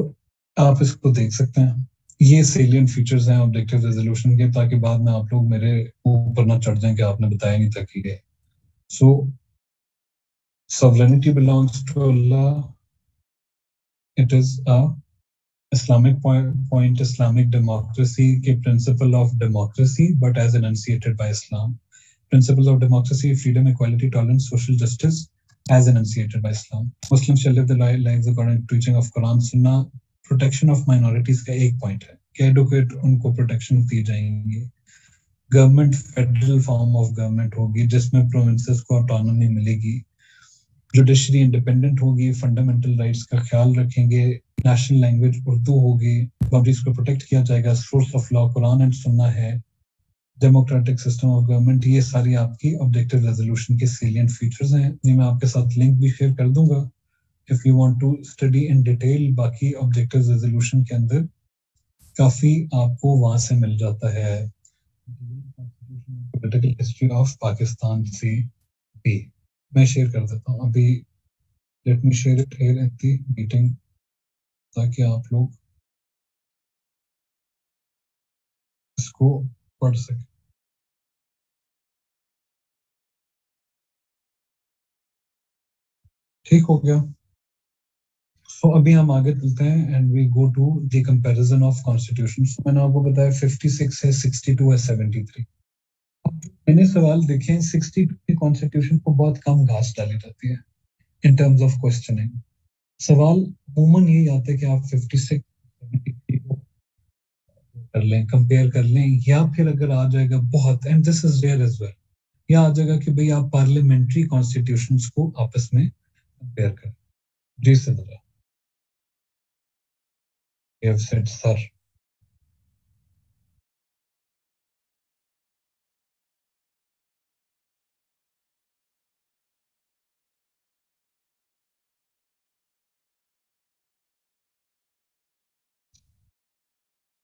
आप इसको देख सकते हैं। ये सेलियंट फीचर्स हैं ऑब्जेक्टिव रेजोल्यूशन के, ताकि बाद में आप लोग मेरे ऊपर ना चढ़ जाएँ कि आपने बताया नहीं था कि ये। So sovereignty belongs to Allah it is a Islamic point Islamic democracy के principle of democracy but as enunciated by Islam principles of democracy, freedom, equality, tolerance, social justice, as enunciated by Islam. Muslims shall live the lives according to teaching of Quran, Sunnah. Protection of minorities का एक point है कि advocate उनको protection दी जाएँगे government federal form of government होगी जिसमें provinces को ऑटोनॉमी मिलेगी जुडिशरी इंडिपेंडेंट होगी फंडामेंटल राइट्स का ख्याल रखेंगे नेशनल लैंग्वेज उर्दू होगी बाउंड्रीज को प्रोटेक्ट किया जाएगा source of law Quran and Sunnah है डेमोक्रेटिक सिस्टम ऑफ़ गवर्नमेंट ये सारी आपकी ऑब्जेक्टिव रेजोल्यूशन के सेलियंट फीचर्स हैं। ये मैं आपके साथ लिंक भी शेयर कर दूँगा। If you want to study in detail बाकी objectives resolution के अंदर, काफ़ी आपको वहाँ से मिल जाता है। Political history of Pakistan से भी। मैं शेयर कर देता हूँ। अभी let me share it here at the meeting ताकि आप लोग इसको सकें ठीक हो गया। तो अभी हम आगे चलते हैं and we go to the comparison of constitution मैंने आपको बताया 56 है 62 है 73 मैंने सवाल देखे 62 की कॉन्स्टिट्यूशन को बहुत कम घास डाली जाती है इन टर्म्स ऑफ़ क्वेश्चनिंग सवाल अमूमन यही आता है कि आप 56 कर लें कंपेयर कर लें, या फिर अगर आ जाएगा बहुत and this is rare as well या आ जाएगा कि भाई आप पार्लियामेंट्री कॉन्स्टिट्यूशन को आपस में कंपेयर करें। जी सदरा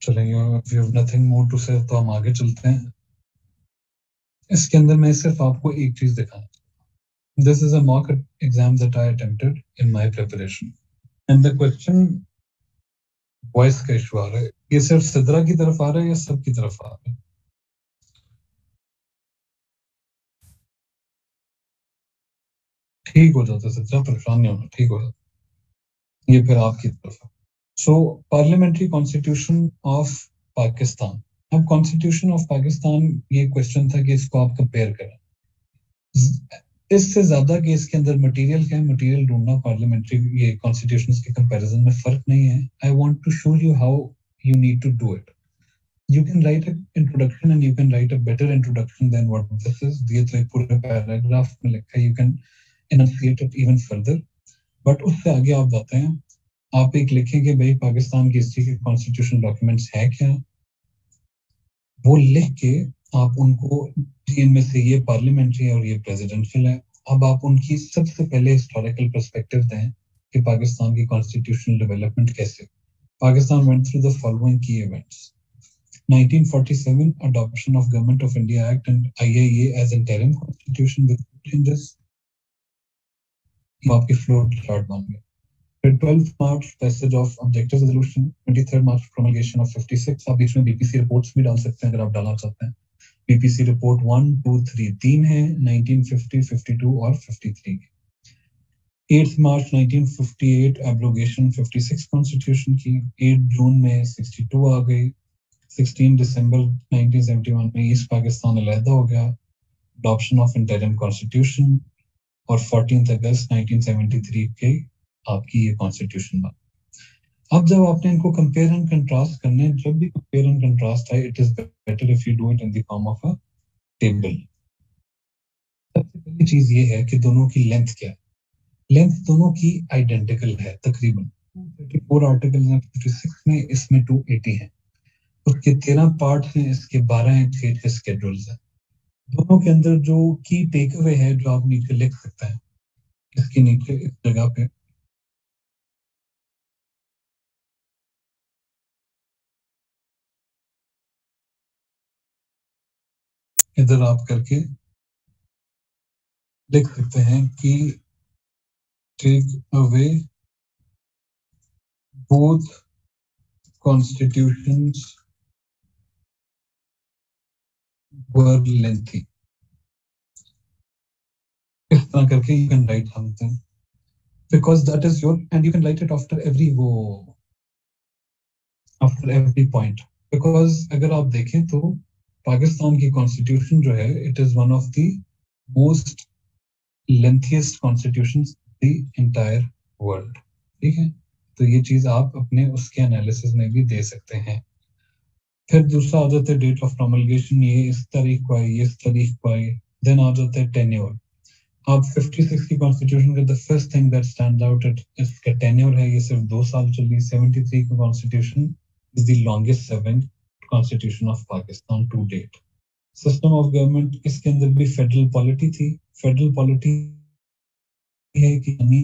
You have said, sir. चलेंगे नथिंग मोर टू से तो हम आगे चलते हैं। इसके अंदर मैं सिर्फ़ आपको एक चीज़ दिखाना this is a mock exam that I attempted in my preparation and the question voice का इशू आ रहा है। ये सिर्फ़ सिद्रा की तरफ़ आ रहा है या सब की तरफ़ आ रहा है? ठीक हो जाता सिद्रा परेशान नहीं होना ठीक हो जाता ये फिर आपकी तरफ़ है। So parliamentary constitution of Pakistan अब कॉन्स्टिट्यूशन ऑफ़ पाकिस्तान ये क्वेश्चन था कि इसको आप कंपेयर करें। इससे ज़्यादा कि इसके अंदर मटेरियल क्या है? मटेरियल ढूंढना पार्लियामेंट्री ये कॉन्स्टिट्यूशन के कंपैरिजन में फ़र्क नहीं है। I want to show you how you need to do it can write an introduction and you can write a better introduction than what this is. दिए तो पूरे पैराग्राफ में लिखा है। You can enunciate it even further. But उससे आगे आप जाते हैं। आप एक लिखें कि भाई, पाकिस्तान की हिस्ट्री के कॉन्स्टिट्यूशन डॉक्यूमेंट्स है क्या? वो लिख के आप उनको इनमें से ये पार्लियामेंट्री और ये प्रेसिडेंशियल है। अब आप उनकी सबसे पहले हिस्टोरिकल परस्पेक्टिव दें कि पाकिस्तान की कॉन्स्टिट्यूशनल डेवलपमेंट कैसे। Pakistan went through the following की events 1947 adoption of government of india act and iaa as interim constitution with changes. आपके फ्लोर चार्ट बन गए। 12th March passage of objective resolution 23rd March, promulgation of 56 आप बीच में BPC reports भी डाल सकते हैं अगर आप डालना चाहते हैं। BPC report one two three तीन है 1950 52 और 53 की। 8 मार्च 1958 एब्लोगेशन 56 कॉन्स्टिट्यूशन की। 8 जून में 62 आ गई। 16 दिसंबर 1971 में ईस्ट पाकिस्तान अलहदा हो गया। अडॉप्शन ऑफ़ इंटरिम कॉन्स्टिट्यूशन और 14 अगस्त 1973 के आपकी ये कॉन्स्टिट्यूशन बना अब जब आपने इनको कंपेयर एंड कंट्रास्ट करने, जब भी कंपेयर एंड कंट्रास्ट है it is better if you do it in the form of a table सबसे पहली चीज़ ये है कि दोनों की लेंथ क्या है। लेंथ दोनों की आइडेंटिकल है, तकरीबन। 34 आर्टिकल 56 में इसमें 280 है। उसके 13 पार्ट हैं, इसके 12 हैं, छह छह स्केड्यूल्स हैं। दोनों के अंदर जो की टेक अवे है, जो आप नीचे लिख सकते हैं, इसके नीचे इस जगह पे इधर आप करके लिख सकते हैं कि take away both constitution were lengthy इस तरह करके you can write something because that is your and you can write it after every वो आफ्टर एवरी पॉइंट बिकॉज़ अगर आप देखें तो पाकिस्तान की कॉन्स्टिट्यूशन जो है it is one of the most lengthiest constitution the entire world ठीक है? तो ये चीज़ आप अपने उसके एनालिसिस में भी दे सकते हैं। फिर दूसरा आ जाता है डेट ऑफ़ प्रोमलगेशन ये इस तारीख को आई इस तारीख को आई देन आ जाता है टेन्योर अब 56 की कॉन्स्टिट्यूशन का the first thing that stand out it इसका टेन्योर है, ये सिर्फ़ दो साल चली 73 का constitution is the longest serving constitution of Pakistan to date system of government इसके अंदर भी फेडरल पॉलिटी थी फेडरल पॉलिटी है कि यानी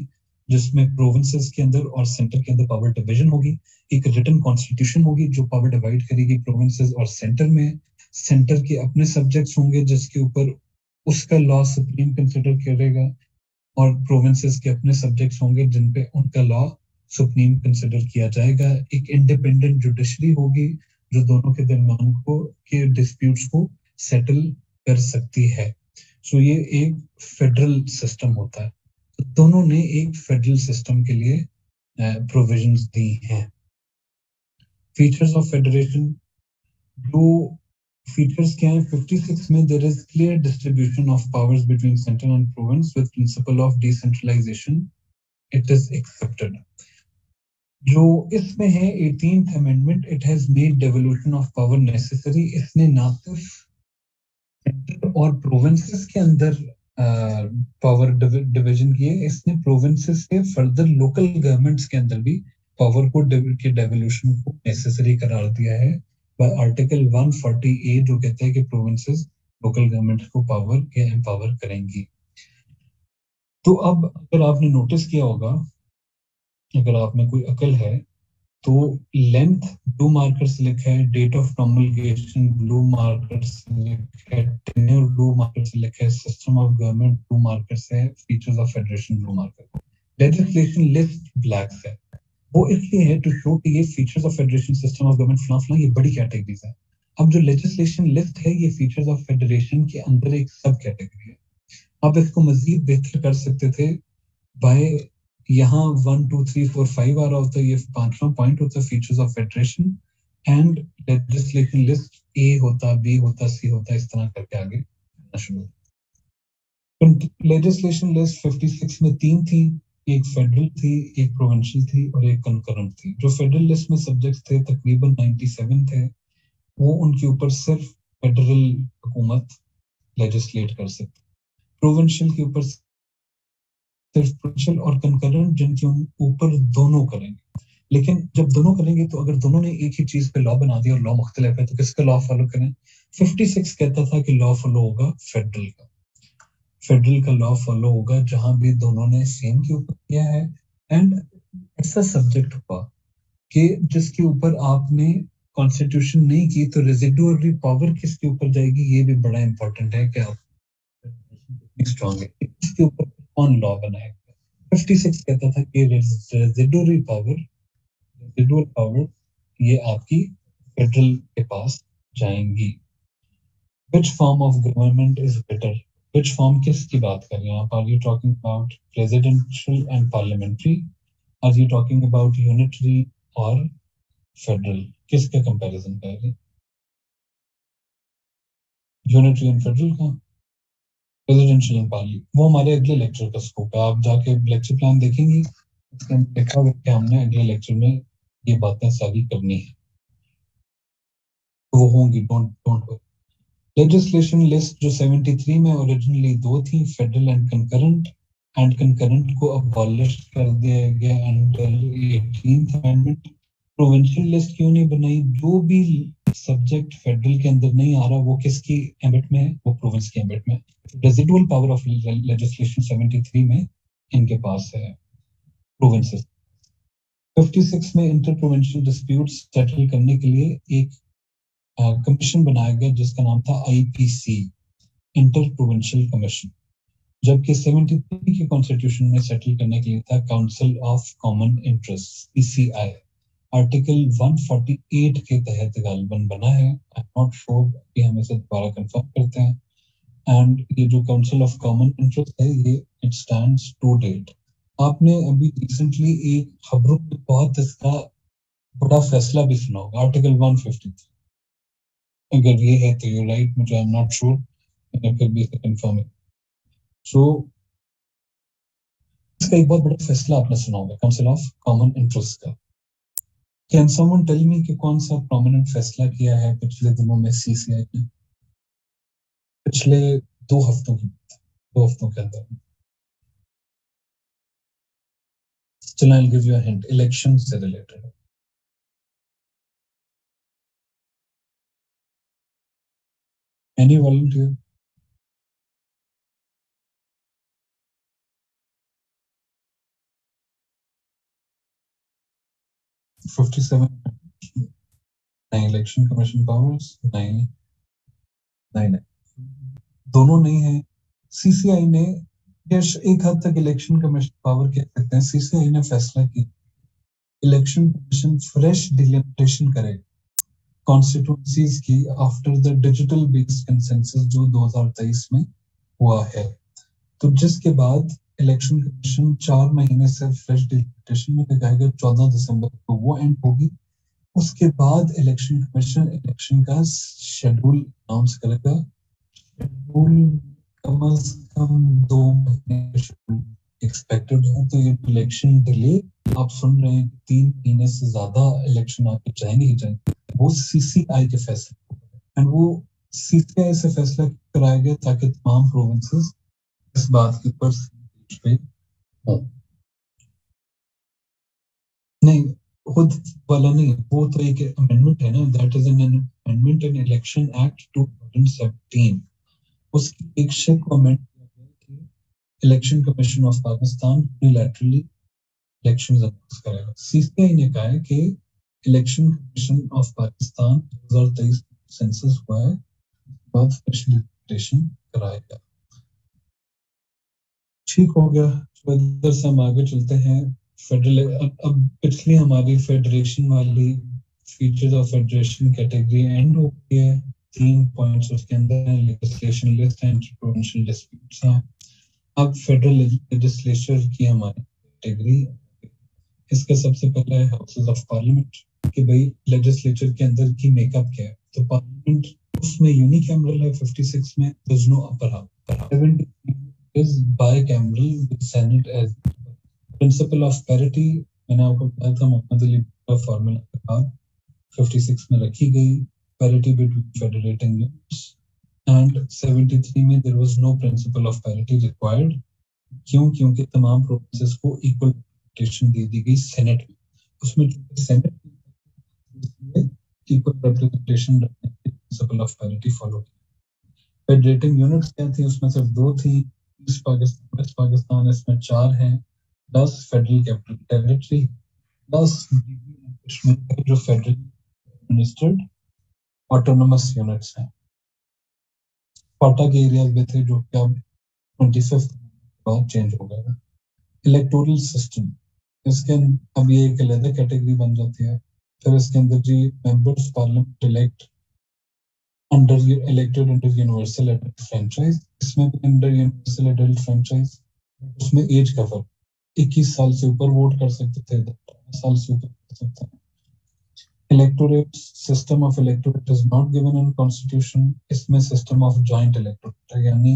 जिसमें प्रोविंसेस के अंदर और सेंटर के अंदर पावर डिवीज़न होगी एक रिटर्न कॉन्स्टिट्यूशन होगी जो पावर डिवाइड करेगी प्रोविंसेस और सेंटर में सेंटर के अपने सब्जेक्ट्स होंगे जिसके ऊपर उसका लॉ सुप्रीम कंसिडर करेगा और प्रोविंसेस के अपने सब्जेक्ट्स होंगे जिन पे उनका लॉ सुप्रीम कंसिडर किया जाएगा एक इंडिपेंडेंट जुडिशरी होगी जो दोनों के दरमियान को, के डिस्प्यूट्स को सेटल कर सकती है। सो so, ये एक फेडरल सिस्टम होता है। तो दोनों ने एक फेडरल सिस्टम के लिए प्रोविजंस दी हैं। फीचर्स ऑफ़ फेडरेशन जो फीचर्स क्या है? 56 में there is clear distribution of powers between centre and province with principle of decentralisation it is accepted जो इसमें है 18th amendment it has made devolution of power necessary इसने ना सिर्फ़ सेंटर और प्रोविंसेस के अंदर पावर डिवीज़न किए, इसने प्रोविंसेस के फर्दर लोकल गवर्नमेंट्स के अंदर भी पावर को के डेवोल्यूशन को नेसेसरी करार दिया है। बाय आर्टिकल 140 जो कहते हैं कि प्रोविंसेस लोकल गवर्नमेंट्स को पावर के एम्पावर करेंगी। तो अब अगर आपने नोटिस किया होगा अगर आप में कोई अकल है तो लेंथ ब्लू मार्कर से लिखा है date of promulgation blue marker से लिखा है टेन्योर ब्लू मार्कर से लिखा है system of government blue marker से features of federation blue marker legislation list black से वो इसलिए है टू शो कि ये features of federation system of government फला फला ये बड़ी कैटेगरीज है। अब जो लेजिस्लेशन लिस्ट है, ये फीचर्स ऑफ़ फेडरेशन के अंदर एक सब कैटेगरी है। आप इसको मजीद बेहतर कर सकते थे बाय यहाँ one two three four five आ रहा होता है ये पांचवा पॉइंट होता है features of federation and legislation list A होता बी होता सी होता, इस तरह करके आगे शुरू लेजिस्लेशन लिस्ट 56 में तीन थी, एक फेडरल थी, एक प्रोविंशियल थी और एक कंकरेंट थी। जो फेडरल लिस्ट में सब्जेक्ट थे, तकरीबन 97 थे, वो उनके ऊपर सिर्फ़ फेडरल हुकूमत लेजिस्लेट कर सकती। प्रोविंशियल के ऊपर सिर्फ़ और कंकरेंट जिनके ऊपर दोनों करेंगे। लेकिन जब दोनों करेंगे तो अगर दोनों ने एक ही चीज़ पे लॉ बना दिया और लॉ मुख्तलिफ़ है तो किसका लॉ फॉलो करें? 56 कहता था कि लॉ फॉलो होगा फेडरल का। फेडरल का लॉ फॉलो होगा जहाँ भी दोनों ने सेम के ऊपर किया है। एंड ऐसा सब्जेक्ट हुआ कि जिसके ऊपर आपने कॉन्स्टिट्यूशन नहीं की तो रेजिडुअरी पावर किसके ऊपर जाएगी? ये भी बड़ा इंपॉर्टेंट है कि आप स्ट्रॉन्ग है। इसके ऊपर कौन लॉ बनाएगा 56 कहता था कि रेजिडुअरी पावर रेजिडुअल पावर ये आपकी फेडरल के पास जाएँगी which form of government is better which form किसकी बात कर रहे हैं आप are you talking about presidential and parliamentary are you talking about unitary or federal किसका कंपैरिजन कर रहे हैं यूनिटरी एंड फेडरल का रेजिडेंशियल पाली वो हमारे अगले लेक्चर का स्कोप है। आप जाके लेक्चर प्लान देखेंगे। अंदर लिखा हुआ कि हमने अगले लेक्चर में ये बातें सारी करनी है। वो होंगी डोंट डोंट लेजिस्लेशन लिस्ट जो 73 में ओरिजिनली दो थी federal and concurrent and concurrent को अबॉलिश कर दिया गया under 18th amendment provincial list क्यों नहीं बनाई? जो भी सब्जेक्ट फेडरल के अंदर नहीं आ रहा, वो किसकी एम्बिट में है? वो प्रोविंस की एम्बिट में रेजिडुअल पावर ऑफ़ लेजिस्लेशन 73 में इनके पास है। प्रोविंसेस 56 में इंटर प्रोविंशियल डिस्प्यूट सेटल करने के लिए एक कमीशन बनाया गया, जिसका नाम था आईपीसी इंटर प्रोविंशियल कमीशन जबकि 73 के कॉन्स्टिट्यूशन में सेटल करने के लिए था council of common interest PCI article 148 के तहत गालबन बना है। आई नॉट श्योर कि हम इसे दोबारा कंफर्म करते हैं। एंड ये जो काउंसिल ऑफ़ कॉमन इंटरेस्ट है, ये इट स्टैंड्स टू डेट आपने अभी रिसेंटली एक खबरों में बहुत इसका बड़ा फैसला भी सुना होगा आर्टिकल 153 अगर ये है तो यू राइट मुझे आई एम नॉट श्योर मैंने फिर भी इसे कंफर्म सो इसका एक बहुत बड़ा फैसला आपने सुना होगा काउंसिल ऑफ़ कॉमन इंटरेस्ट का। कैन समवन टेल मी कि कौन सा प्रोमिनेंट फैसला किया है पिछले दिनों में सीसीआई ने? पिछले दो हफ्तों के दो हफ्तों के अंदर। चलो I give you a hint election से रिलेटेड एनी वॉलंटियर 57 नहीं इलेक्शन कमीशन पावर्स नहीं नहीं नहीं दोनों नहीं है। सीसीआई ने यश एक हद तक इलेक्शन कमीशन पावर कह सकते हैं। सीसीआई ने फैसला किया। इलेक्शन कमीशन फ्रेश डिलिमिटेशन करे कॉन्स्टिट्यूंसीज की after the digital based census जो 2023 में हुआ है। तो जिसके बाद इलेक्शन कमीशन चार महीने से फ्रेश डिलिमिटेशन में लगाएगा चौदह दिसंबर को वो एंड होगी। उसके बाद इलेक्शन कमीशन इलेक्शन का शेड्यूल अनाउंस करेगा। शेड्यूल कम अज कम दो महीने एक्सपेक्टेड है तो ये इलेक्शन डिले आप सुन रहे हैं तीन महीने से ज़्यादा इलेक्शन आपके जाएँगे ही जाएँगे। वो सीसीआई के फैसले एंड वो सीसीआई से फैसला कराया गया ताकि तमाम प्रोविंसेस इस बात के ऊपर पे? हो। नहीं, खुद वाला नहीं, वो तो एक अमेंडमेंट है ना that is an amendment in election act 2017 उसकी एक शिप को अमेंड किया गया कि election commission of Pakistan unilaterally election announce करेगा। सीसीआई ने कहा है कि election commission of Pakistan 2023 census हुआ है बाद फैसिलिटेशन कराएगा ठीक हो गया तो इधर से हम आगे चलते हैं। फेडरल अब, अब पिछली हमारी फेडरेशन वाली features of federation category end हो गई है। तीन पॉइंट्स उसके अंदर legislation list and provincial disputes हैं अब फेडरल लेजिस्लेचर की हमारी कैटेगरी इसका सबसे पहला है हाउसेस ऑफ़ पार्लियामेंट कि भाई लेजिस्लेचर के अंदर की मेकअप क्या है? तो पार्लियामेंट उसमें यूनिकैमरल है 56 में no upper house 70 is bicameral with senate as principle of parity. मैंने आपको बताया था मोहम्मद अली का फार्मूला के बाद 56 में रखी गई parity between federating units and 73 में there was no principle of parity required क्यों? क्योंकि तमाम प्रोविंसेस को इक्वल रिप्रेजेंटेशन दे दी गई सेनेट में। उसमें senate equal representation principle of parity follow federating units क्या थी? उसमें सिर्फ़ दो थी। ईस्ट पाकिस्तान वेस्ट पाकिस्तान इसमें चार हैं। दस फेडरल कैपिटल टेरिटरी दस जो फेडरल एडमिनिस्ट्रेड ऑटोनमस यूनिट्स हैं। पाटा के एरियाज़ में थे जो कि अब ट्वेंटी फिफ्थ बाद चेंज हो गया। इलेक्टोरल सिस्टम इसके अब ये एक अलग कैटेगरी बन जाती है। फिर इसके अंदर जी members parliament elect under elected under universal franchise इसमें भी अंडर यूनिवर्सल एडल्ट फ्रेंचाइज उसमें एज का फ़र्क 21 साल से ऊपर वोट कर सकते थे साल से ऊपर कर सकते हैं। Electorate system of electorate is not given in constitution, इसमें system of joint electorate है, यानी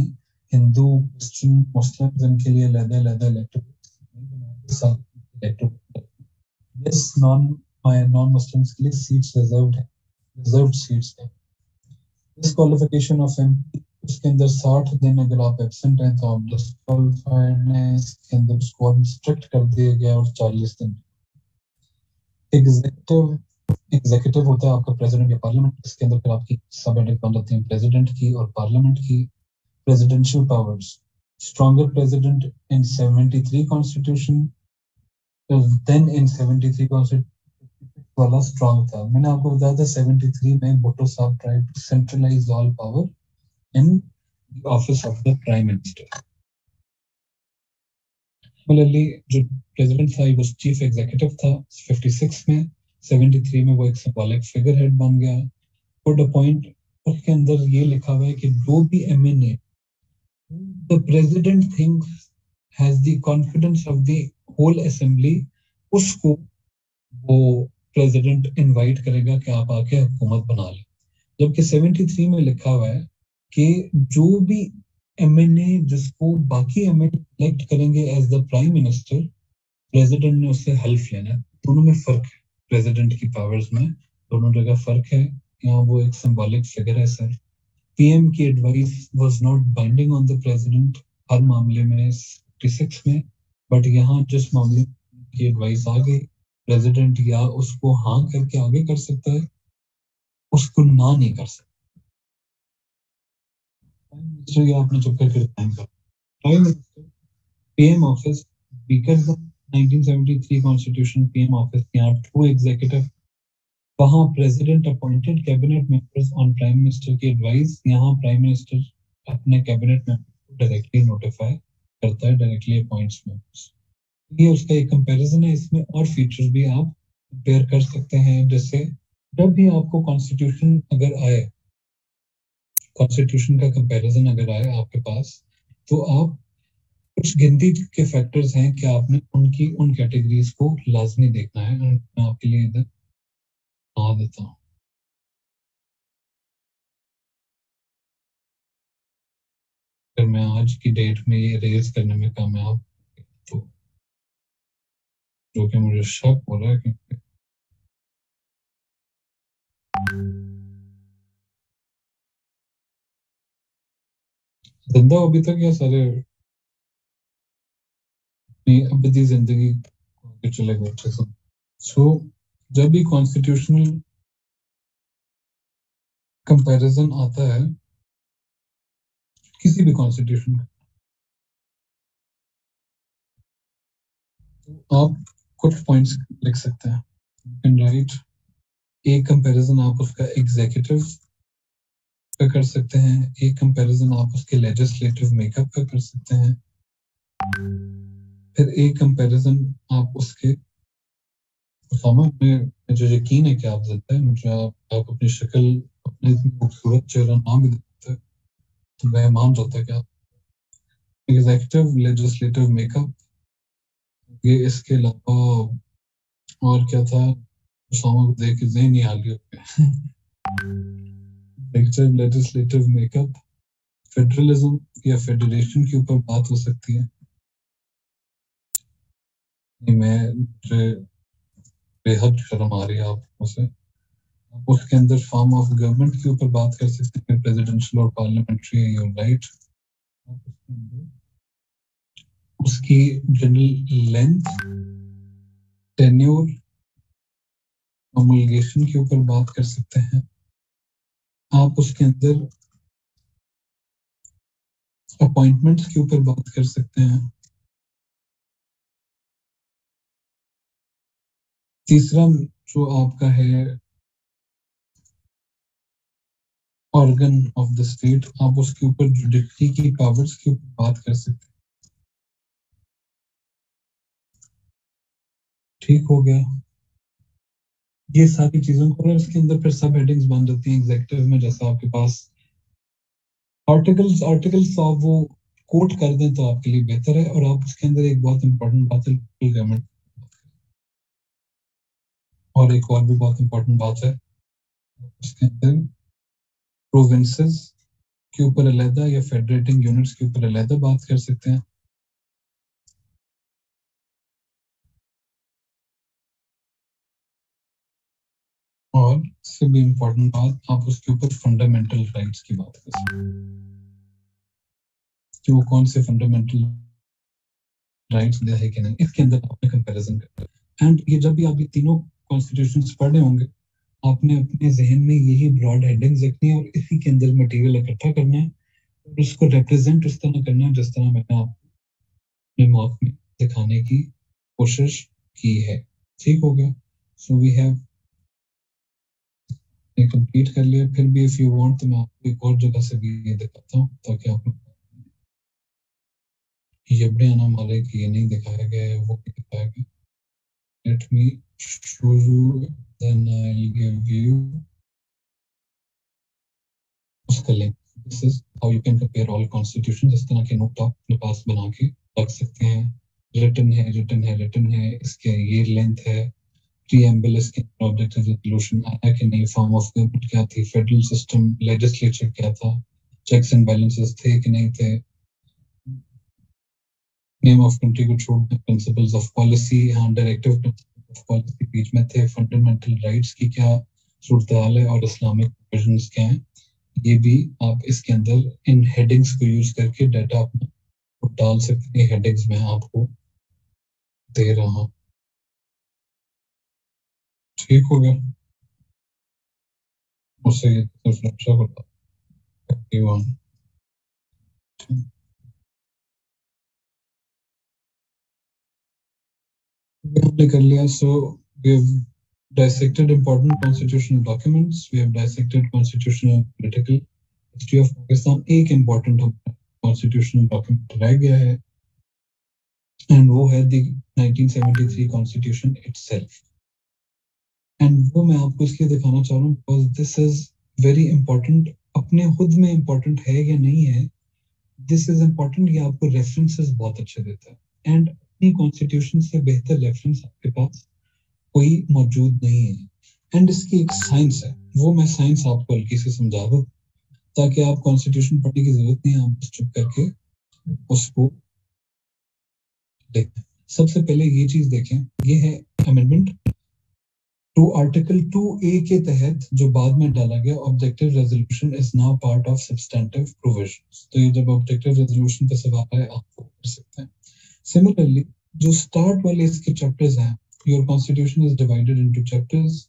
हिंदू क्रिश्चियन मुस्लिम इनके लिए लहदा लहदा electorate this non non Muslims के लिए सीट्स रिजर्व्ड है रिजर्व्ड सीट्स है। डिस्क्वालिफिकेशन ऑफ़ एमपी उसके अंदर 60 दिन अगर आप एबसेंट हैं तो आप डिस्क्वालिफाइड हैं इसके अंदर स्कोर स्ट्रिक्ट कर दिया गया और 40 दिन। एग्जीक्यूटिव एग्जीक्यूटिव होता है आपका प्रेसिडेंट या पार्लियामेंट इसके अंदर फिर आपकी सब हेडेड बन जाती हैं प्रेसिडेंट की और पार्लियामेंट की presidential powers stronger president in 73 constitution, then in 73 constitution वाला स्ट्रॉन्ग था। मैंने आपको बताया था 73 में Bhutto sahab try to centralise all power in the office of the prime minister. Similarly, जो president था was chief executive था 56 में 73 में वो एक symbolic figurehead बन गया could appoint उसके अंदर ये लिखा हुआ है कि जो भी MNA the president thinks has the confidence of the whole assembly उसको वो प्रेसिडेंट इनवाइट करेगा कि आप आके हुकूमत बना लें जबकि 73 में लिखा हुआ है कि जो भी एमएनए जिसको बाकी एमएनए इलेक्ट करेंगे as the prime minister president ने उससे हेल्प लेना दोनों में फ़र्क है प्रेसिडेंट की पावर्स में। दोनों जगह फ़र्क है। यहाँ वो एक सिंबॉलिक फिगर है सर पीएम की advice was not binding on the president हर मामले में 56 में बट यहाँ जिस मामले की एडवाइस आ गई प्रेसिडेंट या उसको हाँ करके आगे कर सकता है, उसको ना नहीं कर सकता। मिनिस्टर या चुप करके कर। Prime minister PM office speaker 1973 constitution PM office यहाँ टू एग्जीक्यूटिव वहाँ president appointed cabinet members on prime minister की एडवाइस यहाँ प्राइम मिनिस्टर अपने कैबिनेट को डायरेक्टली नोटिफाई करता है डायरेक्टली अपॉइंट्स मेंबर्स ये उसका एक कंपैरिजन है, इसमें और फीचर्स भी आप कंपेयर कर सकते हैं जैसे जब भी आपको कॉन्स्टिट्यूशन अगर आए कॉन्स्टिट्यूशन का कंपैरिजन अगर आए आपके पास तो आप कुछ गिनती के फैक्टर्स हैं कि आपने उनकी, उन कैटेगरीज को लाजमी देखना है। मैं आपके लिए इधर बता देता हूँ। अगर मैं आज की डेट में ये रेज करने में कामयाब तो जो कि मुझे शक हो रहा है क्योंकि ज़िंदा अभी तक या सारे अबदी ज़िंदगी आगे चले गए अच्छे से। सो जब भी कॉन्स्टिट्यूशनल कंपैरिजन आता है, किसी भी कॉन्स्टिट्यूशन का तो आप कुछ पॉइंट्स लिख सकते हैं। कैन राइट एक कंपैरिजन आप उसका एग्जीक्यूटिव का कर सकते हैं। एक कंपैरिजन आप उसके लेजिस्लेटिव मेकअप का कर सकते हैं। फिर एक कंपैरिजन आप उसके परफॉर्मेंस में मुझे यकीन है कि आप देते हैं मुझे आप, आप अपनी शक्ल अपने इतनी खूबसूरत चेहरा नाम भी देते तो मैं मान जाता है कि आप एग्जीक्यूटिव लेजिस्लेटिव मेकअप ये इसके अलावा और क्या था? को देख के जहन ही हाली हो गया। लेक्चर लेजिस्लेटिव मेकअप फेडरलिज्म या फेडरेशन के ऊपर बात हो सकती है। मैं बेहद शर्म आ रही है आप से। आप उसके अंदर फॉर्म ऑफ़ गवर्नमेंट के ऊपर बात कर सकते हैं प्रेसिडेंशियल और पार्लियामेंट्री योर राइट उसकी जनरल लेंथ टेन्योर के ऊपर बात कर सकते हैं। आप उसके अंदर अपॉइंटमेंट्स के ऊपर बात कर सकते हैं। तीसरा जो आपका है ऑर्गन ऑफ़ द स्टेट आप उसके ऊपर जुडिशरी की पावर्स के ऊपर बात कर सकते हैं। ठीक हो गया। ये सारी चीज़ों को इसके अंदर फिर सब हेडिंग्स बन जाती हैं एग्जेक्टिव में, जैसा आपके पास आर्टिकल्स आर्टिकल्स आप वो कोट कर दें तो आपके लिए बेहतर है और आप उसके अंदर एक बहुत इंपॉर्टेंट बात है गवर्नमेंट और एक और भी बहुत इंपॉर्टेंट बात है, उसके अंदर प्रोविंसेस के ऊपर अलहदा या फेडरेटिंग यूनिट्स के ऊपर अलहदा बात कर सकते हैं। और से भी इम्पोर्टेंट बात, आप उसके ऊपर फंडामेंटल राइट्स की बात कर सकते कि वो कौन से फंडामेंटल राइट्स दिया है कि नहीं, इसके अंदर आपने कंपैरिजन करना एंड ये जब भी आप ये तीनों कॉन्स्टिट्यूशन पढ़ होंगे, आपने अपने जहन में यही ब्रॉड हेडिंग्स रखनी है और इसी के अंदर मटेरियल इकट्ठा करना है और उसको रिप्रेजेंट उस तरह करना है जिस तरह मैंने आपको अपने मॉक में दिखाने की कोशिश की है। ठीक हो गया? सो वी हैव ने कंप्लीट कर लिया। फिर भी इफ़ यू वांट तो मैं आपको एक और जगह से भी ये दिखाता हूँ, ताकि आप ये बड़े आना मारे कि ये नहीं दिखाया गया है, वो नहीं दिखाया गया। Let me show you, then I'll give you उसका link this is how you can compare all constitutions इस तरह के नोट आप अपने पास बना के रख सकते हैं। रिटन है रिटन है रिटन है, इसके ये लेंथ है। आया कि नहीं फॉर्म ऑफ़ गवर्नमेंट क्या थी फेडरल सिस्टम लेजिस्लेचर क्या था चेक्स एंड बैलेंसेस थे कि नहीं थे नेम ऑफ़ कंट्री को principles of policy directive of policy बीच में थे फंडामेंटल राइट्स की क्या सूरत है और इस्लामिक क्या हैं? ये भी आप इसके अंदर इन हेडिंग्स को यूज़ करके डाटा डाल सकते हैं। हेडिंग्स में आपको दे रहा हूँ। ठीक हो गया उससे ये तो सुरक्षा होता हमने कर लिया so we have dissected important constitutional documents we have dissected constitutional political history of Pakistan एक important constitutional document रह गया है and वो है the 1973 constitution itself एंड वो मैं आपको इसलिए दिखाना चाह रहा हूँ दिस इज़ वेरी इंपॉर्टेंट अपने खुद में इंपॉर्टेंट है या नहीं है दिस इज़ इंपॉर्टेंट ये आपको रेफरेंसेस बहुत अच्छे देता है। एंड अपनी कॉन्स्टिट्यूशन से बेहतर रेफरेंस आपके पास कोई मौजूद नहीं है। एंड इसकी एक साइंस है। वो मैं साइंस आपको हल्की से समझा दूँ, ताकि आप कॉन्स्टिट्यूशन पढ़ने की ज़रूरत नहीं है, आप चुप करके उसको देखें। सबसे पहले ये चीज़ देखें। ये है amendment to article two A के तहत जो बाद में डाला गया objective resolution is now part of substantive provision तो ये जब ऑब्जेक्टिव रेजोल्यूशन पे सवाल है आप कर सकते हैं। सिमिलरली जो स्टार्ट वाले इसके चैप्टर्स हैं your constitution is divided into chapters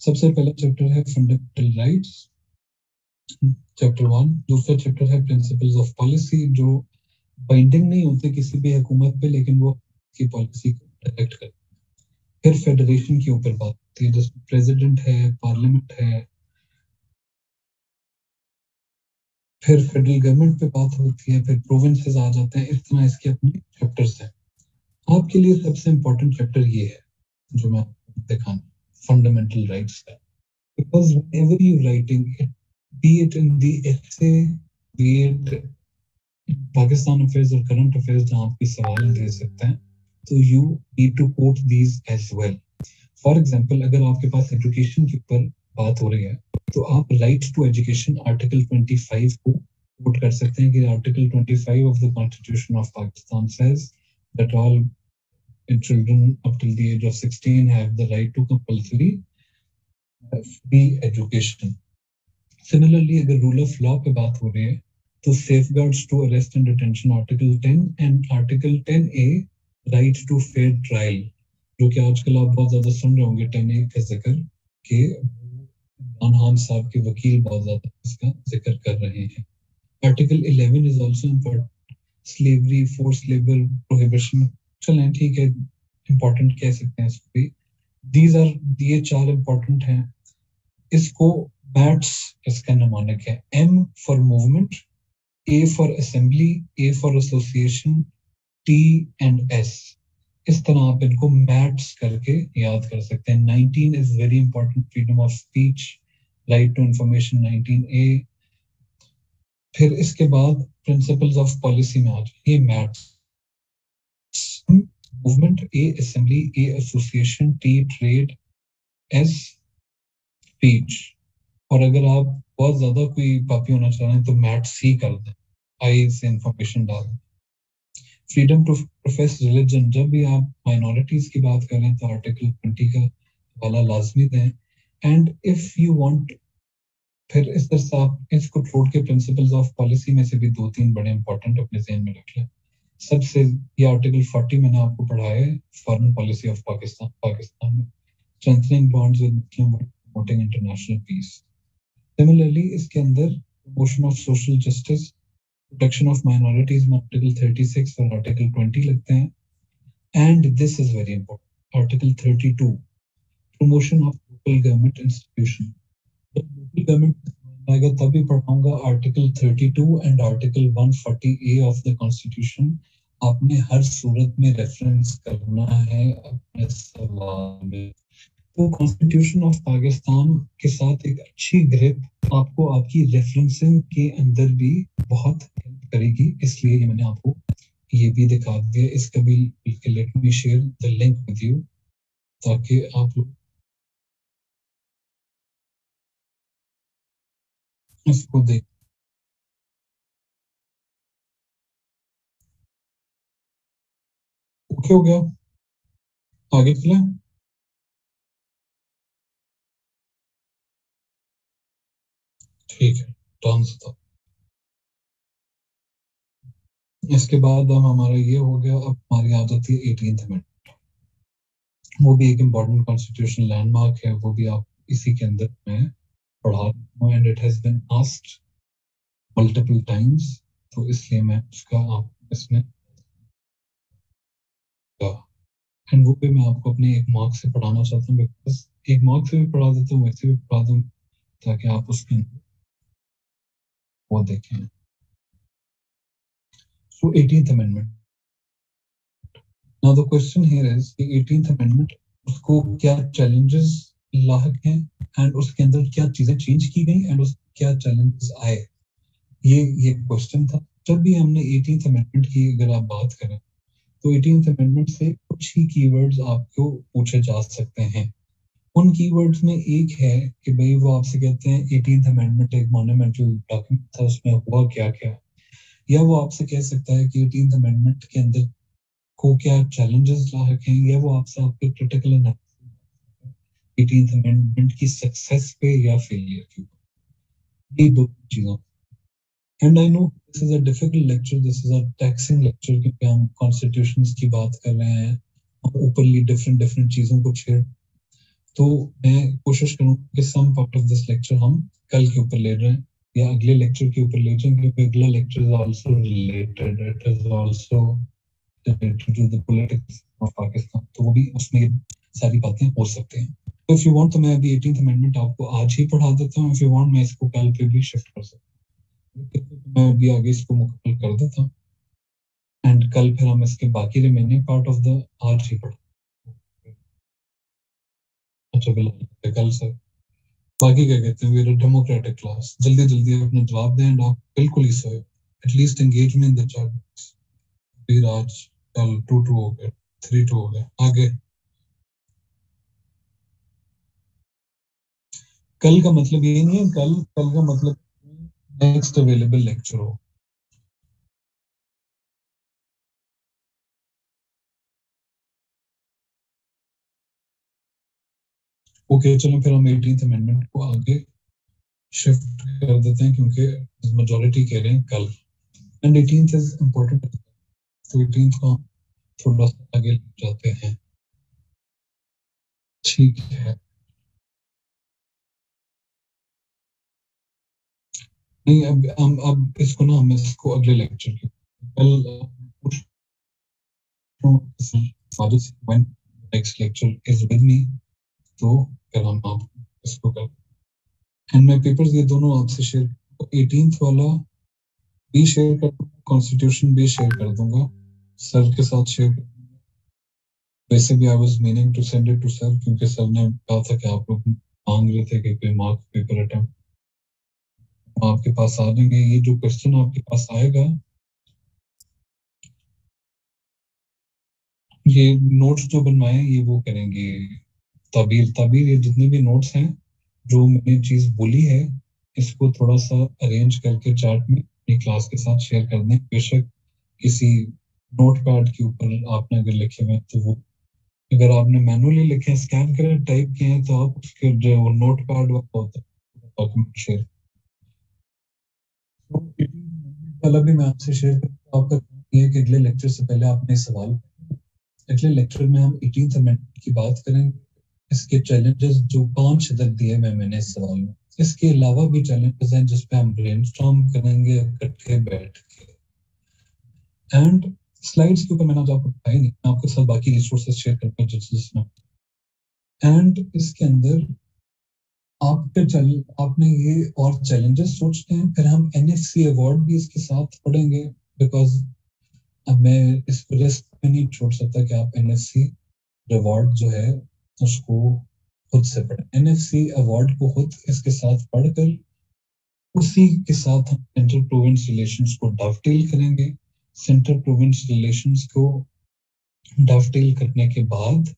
सबसे पहला चैप्टर है फंडामेंटल राइट्स चैप्टर वन दूसरा चैप्टर है प्रिंसिपल्स ऑफ़ पॉलिसी जो बाइंडिंग नहीं होते किसी भी हुकूमत पे, लेकिन वो की पॉलिसी को डायरेक्ट करते फिर फेडरेशन के ऊपर बात होती है जिसमें प्रेसिडेंट है पार्लियामेंट है, फिर फेडरल गवर्नमेंट पे बात होती है, फिर प्रोविंसेस आ जाते हैं, इस तरह इसके अपने चैप्टर्स हैं। आपके लिए सबसे इंपॉर्टेंट चैप्टर ये है, जो मैं दिखाना फंडामेंटल राइट्स का। Because whenever you writing it, be it in the essay, be it Pakistan affairs और करंट अफेयर्स जहाँ आपके सवाल दे सकते हैं तो you need to quote these as well for example अगर आपके पास एजुकेशन के ऊपर बात हो रही है तो आप राइट टू एजुकेशन आर्टिकल 25 को कोट कर सकते हैं कि article 25 of the constitution of Pakistan says that all children up till the age of 16 have the right to compulsory free education similarly अगर रूल ऑफ़ लॉ पे बात हो रही है तो safeguard to arrest and detention article 10 and article 10 A right to fair trial जो कि आजकल आप बहुत ज़्यादा सुन रहे होंगे, टेन का ज़िक्र, कि इमरान साहब के वकील बहुत ज़्यादा इसका ज़िक्र कर रहे हैं। Article 11 is also important slavery force labour prohibition चलें, ठीक है इंपॉर्टेंट कह सकते हैं इसको भी। दीज आर ये चार इंपॉर्टेंट हैं। इसको बैट्स इसका नमानक है। M for movement A for assembly A for association T and S इस तरह आप इनको मैट्स करके याद कर सकते हैं। 19 is very important freedom of speech right to information 19 A फिर इसके बाद प्रिंसिपल्स ऑफ़ पॉलिसी में आ जाए। Mats movement A assembly A association T trade S speech और अगर आप बहुत ज़्यादा कोई पापी होना चाह रहे हैं तो मैट सी कर दें। आई से इंफॉर्मेशन डाल दें। फ्रीडम टू प्रोफेस रिलीजन जब भी आप माइनॉरिटीज की बात करें तो आर्टिकल ट्वेंटी का वाला लाजमी दें। एंड इफ़ यू वांट फिर इस तरह से आप इसको छोड़ के प्रिंसिपल्स ऑफ़ पॉलिसी में से भी दो तीन बड़े इंपॉर्टेंट अपने जहन में रख लें। सबसे, ये आर्टिकल 40 मैंने आपको पढ़ाया है foreign policy of Pakistan Pakistan में। Strengthening bonds with Muslim promoting international peace similarly इसके अंदर promotion of social justice protection of minorities में आर्टिकल 36 और आर्टिकल 20 लगते हैं। And this is very important article 32 promotion of local government institution जब government आएगा, तभी पढ़ाऊँगा article 32 and article 140 A of the constitution आपने हर सूरत में रेफरेंस करना है अपने सवाल में। तो कॉन्स्टिट्यूशन ऑफ़ पाकिस्तान के साथ एक अच्छी ग्रिप आपको आपकी रेफरेंसिंग के अंदर भी बहुत हेल्प करेगी। इसलिए मैंने आपको ये भी दिखा दिया। इसका भी let me share the link with you ताकि आप लोग इसको देख ओके हो गया। आगे चले। ठीक है डन था। इसके बाद अब हमारा ये हो गया, अब हमारी आ जाती है एटीन अमेंडमेंट वो भी एक इंपॉर्टेंट कॉन्स्टिट्यूशन लैंडमार्क है, वो भी आप इसी के अंदर में पढ़ा and it has been asked multiple times तो इसलिए मैं उसका आप इसमें एंड वो भी मैं आपको अपने एक मार्क से पढ़ाना चाहता हूँ बिकॉज़ एक मार्क से भी पढ़ा देता हूँ वैसे भी पढ़ा दूँ, ताकि आप उसके अंदर वो देखें। So 18th Amendment. Now, the question here is the 18th Amendment, उसको क्या challenges लाक हैं एंड उसके अंदर क्या चीज़ें चेंज की गई एंड उस क्या चैलेंजेस आए? ये ये क्वेश्चन था। जब भी हमने एटीन अमेंडमेंट की अगर आप बात करें तो एटीन अमेंडमेंट से कुछ ही कीवर्ड्स आपको पूछे जा सकते हैं। उन कीवर्ड्स में एक है कि भाई वो आपसे कहते हैं एटीन अमेंडमेंट एक मॉन्यूमेंटल डॉक्यूमेंट था, उसमें हुआ क्या क्या या वो आपसे कह सकता है कि एटीन अमेंडमेंट के अंदर को क्या चैलेंजेस ला रखे हैं, या वो आपसे आपके क्रिटिकल एटीन अमेंडमेंट की सक्सेस पे या फेलियर के ऊपर ये दो चीज़ों and I know this is a difficult lecture this is a taxing lecture क्योंकि हम कॉन्स्टिट्यूशंस की बात कर रहे हैं ऊपरली डिफरेंट डिफरेंट चीज़ों को छेड़ तो मैं कोशिश करूँगा कि some part of this lecture हम कल के ऊपर ले हैं या अगले लेक्चर के ऊपर ले जाएँ, क्योंकि अगला lecture is also related it is also related to the politics of Pakistan तो वो भी उसमें सारी बातें हो सकते हैं। तो इफ़ यू वांट तो मैं अभी 18th अमेंडमेंट आपको आज ही पढ़ा देता इफ़ यू वांट मैं इसको कल पे भी शिफ्ट कर सकता हूँ। मैं अभी आगे इसको मुकम्मल कर देता एंड कल फिर हम इसके बाकी रिमेनिंग पार्ट ऑफ़ द आज ही पढ़ा। अच्छा कल सर बाकी क्या कहते हैं वी डेमोक्रेटिक क्लास जल्दी जल्दी अपने जवाब दें एंड आप बिल्कुल ही सोए एटलीस्ट एंगेज में इन द चैट फिर आज कल टू टू हो गए थ्री टू हो गए। आगे। कल का मतलब ये नहीं है, कल कल का मतलब नेक्स्ट अवेलेबल लेक्चर हो। ओके चलो फिर हम एटीन अमेंडमेंट को आगे शिफ्ट कर देते हैं क्योंकि मेजोरिटी कह रहे हैं कल। एंड एटीन इज़ इम्पोर्टेंट तो एटीन को हम थोड़ा सा आगे जाते हैं। ठीक है। नहीं, अब, हम, अब इसको ना, हम इसको अगले लेक्चर के कल next lecture is with me तो फिर हम आप इसको कर एंड मैं पेपर्स ये दोनों आपसे शेयर एटीन वाला भी शेयर कर कॉन्स्टिट्यूशन भी शेयर कर दूँगा। सर के साथ शेयर वैसे भी I was meaning to send it to sir क्योंकि सर ने कहा था कि आप लोग मांग रहे थे कि कोई मार्क पेपर अटेम्प्ट आपके पास आ जाएँगे। ये जो क्वेश्चन आपके पास आएगा ये नोट्स जो बनवाए ये वो करेंगे। तबीर तबीर ये जितने भी नोट्स हैं, जो मैंने चीज़ बोली है, इसको थोड़ा सा अरेंज करके चार्ट में अपनी क्लास के साथ शेयर कर दें। बेशक किसी नोट पैड के ऊपर आपने अगर लिखे हुए तो वो अगर आपने मैनुअली लिखे स्कैन करें टाइप किए हैं तो आप उसके जो वो नोट पैड होता है डॉक्यूमेंट शेयर वाला भी मैं आपसे शेयर करता आपका ये कि अगले लेक्चर से पहले आपने सवाल अगले लेक्चर में हम एटीन अमेंडमेंट की बात करेंगे। इसके चैलेंजेस जो पाँच अदर दिए मैं मैंने इस सवाल में। इसके अलावा भी चैलेंजेस हैं जिसपे हम ब्रेनस्टॉर्म करेंगे इकट्ठे बैठ के। एंड स्लाइड्स के ऊपर मैंने आज आपको बताया नहीं, मैं आपके साथ बाकी रिसोर्सेज शेयर करता हूँ जिसमें। एंड इसके अंदर आप पे चल आपने ये और चैलेंजेस सोचते हैं, फिर हम एनएफसी अवार्ड भी इसके साथ पढ़ेंगे बिकॉज़ अब मैं इस रिस्क पे नहीं छोड़ सकता कि आप एनएफसी रिवॉर्ड जो है उसको खुद से पढ़ें। एनएफसी अवार्ड को खुद इसके साथ पढ़कर उसी के साथ हम सेंट्रल प्रोविंस रिलेशंस को डवटेल करेंगे। सेंट्रल प्रोविंस रिलेशंस को डवटेल करने के बाद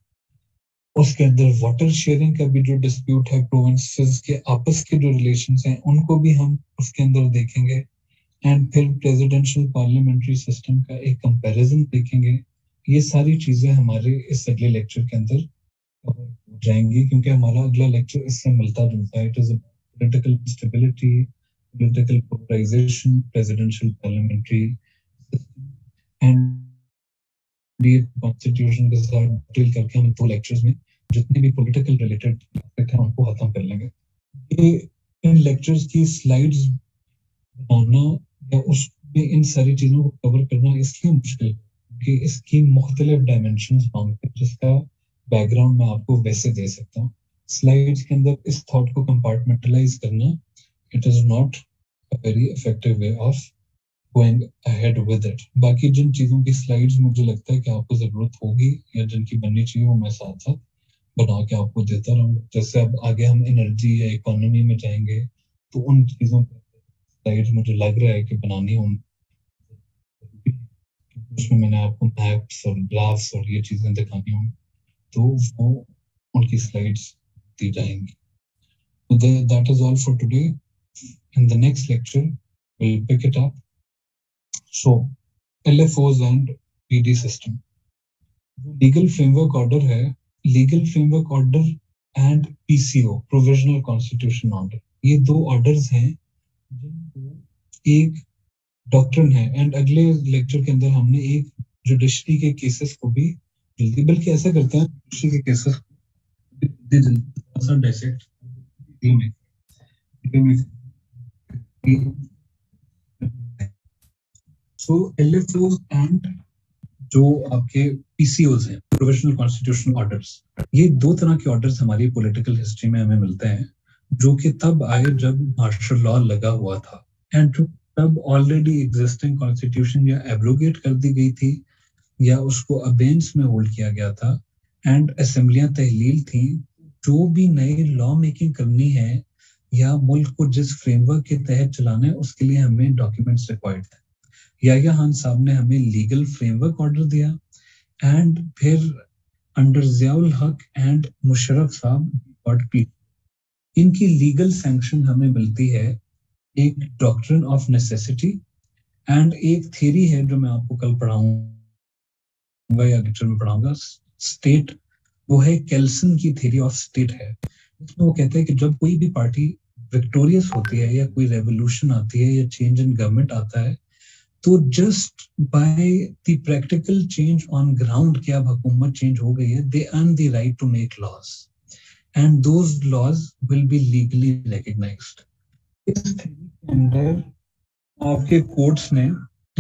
उसके अंदर वाटर शेयरिंग का भी जो डिस्प्यूट है प्रोविंसेस के, आपस के जो रिलेशन हैं, उनको भी हम उसके अंदर देखेंगे। एंड फिर प्रेसिडेंशियल पार्लियामेंट्री सिस्टम का एक कंपैरिजन देखेंगे। ये सारी चीज़ें हमारे इस अगले लेक्चर के अंदर जाएँगी क्योंकि हमारा अगला लेक्चर इससे मिलता जुलता है। It is political stability political polarization, presidential parliamentary system and constitution के साथ डिटेल करके हम दो लेक्चर्स में जितने भी पॉलिटिकल रिलेटेड एस्पेक्ट हैं उनको खत्म कर लेंगे। ये इन लेक्चर्स की स्लाइड्स बनाना या उसमें इन सारी चीज़ों को कवर करना इसलिए मुश्किल है कि इसकी मुख्तलिफ़ डायमेंशन मांगते हैं जिसका बैकग्राउंड मैं आपको वैसे दे सकता हूँ। स्लाइड्स के अंदर इस थॉट को कंपार्टमेंटलाइज करना it is not a very effective way of going ahead with it बाकी जिन चीज़ों की स्लाइड्स मुझे लगता है कि आपको ज़रूरत होगी या जिनकी बननी चाहिए वो मैं साथ साथ बना के आपको देता रहूँगा। जैसे अब आगे हम एनर्जी या इकोनॉमी में जाएँगे तो उन चीज़ों पर स्लाइड्स मुझे लग रहा है कि बनानी उन उसमें मैंने आपको मैप्स और ग्राफ्स और ये चीज़ें दिखानी होंगी। तो वो उनकी स्लाइड्स दी जाएँगी So that is all for today. In the next lecture, we'll pick it up. So, LFOs and PD system. Legal framework order है legal framework order and PCO provisional constitution order ये दो orders हैं जिनको एक doctrine है and अगले lecture के अंदर हमने एक जुडिशरी के केसेस को भी जल्दी बल्कि ऐसा करते हैं के केसेस एलएफओ एंड जो आपके पीसीओज हैं प्रोफेशनल कॉन्स्टिट्यूशनल ऑर्डर्स ये दो तरह के ऑर्डर्स हमारी पॉलिटिकल हिस्ट्री में हमें मिलते हैं, जो कि तब आए जब मार्शल लॉ लगा हुआ था। एंड तब ऑलरेडी एग्जिस्टिंग कॉन्स्टिट्यूशन या एब्रोगेट कर दी गई थी या उसको अबेंस में होल्ड किया गया था एंड असेंबलियाँ तहलील थी, जो भी नई लॉ मेकिंग करनी है, या मुल्क को जिस फ्रेमवर्क के तहत चलाना है, उसके लिए हमें डॉक्यूमेंट्स रिक्वायर्ड थे या खान साहब ने हमें लीगल फ्रेमवर्क ऑर्डर दिया एंड फिर अंडर जियाउल हक एंड मुशरफ साहब पी इनकी लीगल सैंक्शन हमें मिलती है, एक डॉक्ट्रिन ऑफ़ नेसेसिटी एंड एक थ्योरी है जो मैं आपको कल पढ़ाऊँगा या लेक्चर में पढ़ाऊँगा स्टेट वो है कैल्सन की थ्योरी ऑफ़ स्टेट है। इसमें वो कहते हैं कि जब कोई भी पार्टी विक्टोरियस होती है या कोई रेवोल्यूशन आती है या चेंज इन गवर्नमेंट आता है तो just by the practical change on ground कि अब हुकूमत चेंज हो गई है they earn the right to make laws and those laws will be legally recognized इस के अंदर आपके कोर्ट्स ने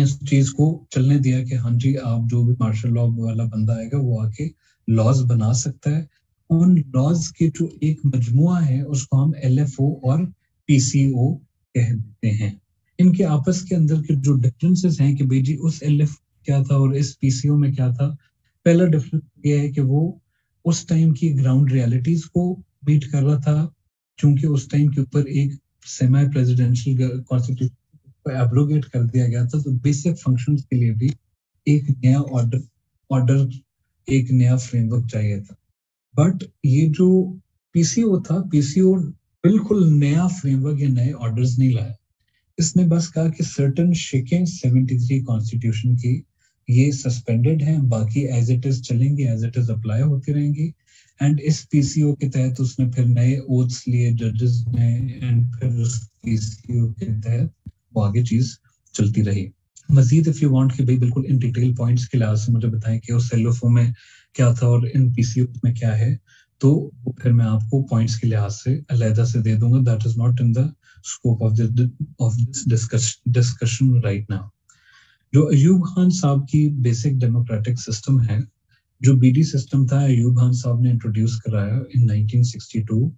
इस चीज़ को चलने दिया कि हाँ जी, आप जो भी मार्शल लॉ वाला बंदा आएगा, वो आके लॉज बना सकता है। उन लॉज के जो एक मजमुआ है, उसको हम एलएफओ और पीसीओ कह देते हैं। इनके आपस के अंदर के जो डिफरेंसेस हैं कि भाई जी, उस एलएफ क्या था और इस पीसीओ में क्या था, पहला डिफरेंस ये है कि वो उस टाइम की ग्राउंड रियलिटीज को बीट कर रहा था, क्योंकि उस टाइम के ऊपर एक सेमी प्रेसिडेंशियल कॉन्स्टिट्यूशन एब्रोगेट कर दिया गया था तो बेसिक फ़ंक्शन के लिए भी एक नया ऑर्डर ऑर्डर एक नया फ्रेमवर्क चाहिए था। बट ये जो पीसीओ था पीसीओ बिल्कुल नया फ्रेमवर्क या नए ऑर्डर्स नहीं लाया। इसने बस कहा कि सर्टन शेकिंग 73 कॉन्स्टिट्यूशन की ये सस्पेंडेड है, बाकी एज इट इज़ चलेंगे एज इट इज़ अप्लाई होती रहेंगी। एंड इस पीसीओ के तहत उसने फिर नए ओथ्स लिए जजेस ने एंड फिर उस पीसीओ के तहत वो आगे चीज़ चलती रही। मजीद इफ़ यू वांट कि भाई बिल्कुल इन डिटेल पॉइंट्स के लिहाज से मुझे बताएँ कि उस एलओफओ में क्या था और इन पीसीओ में क्या है तो फिर मैं आपको पॉइंट्स के लिहाज से अलहदा से दे दूँगा। That is not in the scope of of this discussion right now जो अयूब खान साहब की बेसिक डेमोक्रेटिक सिस्टम है, जो बीडी सिस्टम था, अयूब खान साहब ने इंट्रोड्यूस कराया इन 1962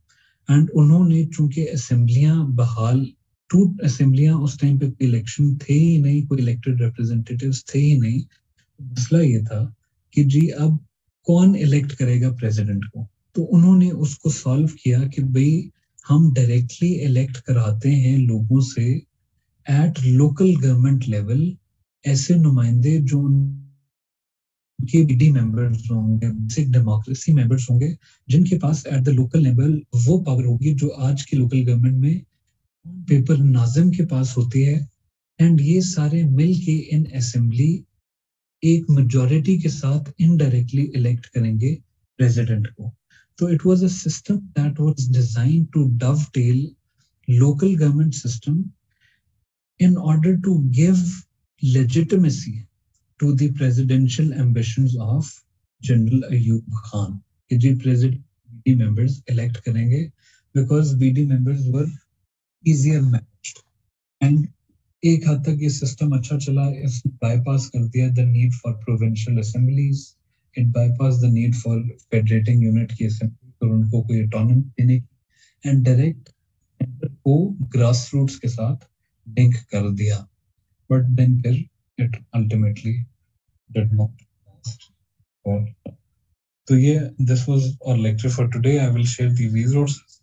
एंड उन्होंने चूँकि असेंबलियाँ बहाल टू असेंबलियाँ उस टाइम पे कोई इलेक्शन थे ही नहीं, कोई इलेक्टेड रिप्रेजेंटेटिव्स थे ही नहीं। मसला ये था कि जी अब कौन इलेक्ट करेगा प्रेसिडेंट को? तो उन्होंने उसको सॉल्व किया कि भाई हम डायरेक्टली इलेक्ट कराते हैं लोगों से एट लोकल गवर्नमेंट लेवल ऐसे नुमाइंदे जो उनके बीडी मेंबर्स होंगे बेसिक डेमोक्रेसी मेंबर्स होंगे, जिनके पास एट द लोकल लेवल वो पावर होगी जो आज की लोकल गवर्नमेंट में पेपर नाजिम के पास होती है एंड ये सारे मिल के इन असेंबली एक मेजोरिटी के साथ इनडायरेक्टली इलेक्ट करेंगे प्रेसिडेंट को। तो it was a system that was design to dovetail local government system in order to give legitimacy to the ambition of general Ayub Khan ji president B D members elect करेंगे because B D members were easier managed and एक हद तक ये system अच्छा चला, इसने bypass कर दिया the need for provincial assemblies it bypassed the need for federating unit की असेंबली और उनको कोई ऑटोनॉमी देने की एंड डायरेक्ट को ग्रास रूट्स के साथ लिंक कर दिया. बट देन फिर it ultimately did not last तो ये, this was our lecture for today. I will share the resources.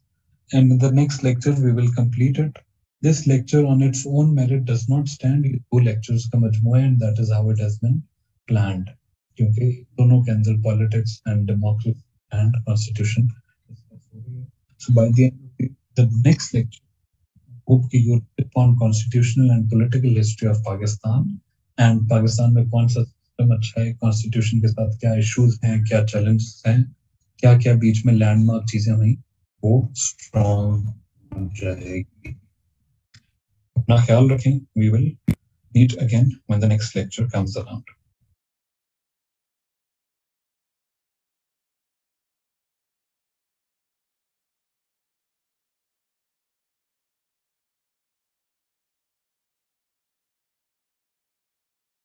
And in the next lecture we will complete it this lecture on its own merit does not stand ये दो lectures का मजमुआ and that is how it has been planned क्योंकि दोनों के अंदर politics and democracy and constitution so by the end of the, next lecture hope कि you on constitutional and political history of Pakistan and Pakistan में कौन सा system अच्छा है कॉन्स्टिट्यूशन के साथ क्या इश्यूज़ हैं क्या चैलेंजेस हैं क्या क्या बीच में लैंडमार्क चीज़ें हुई strong and uh, Naka we will meet again when the next lecture comes around.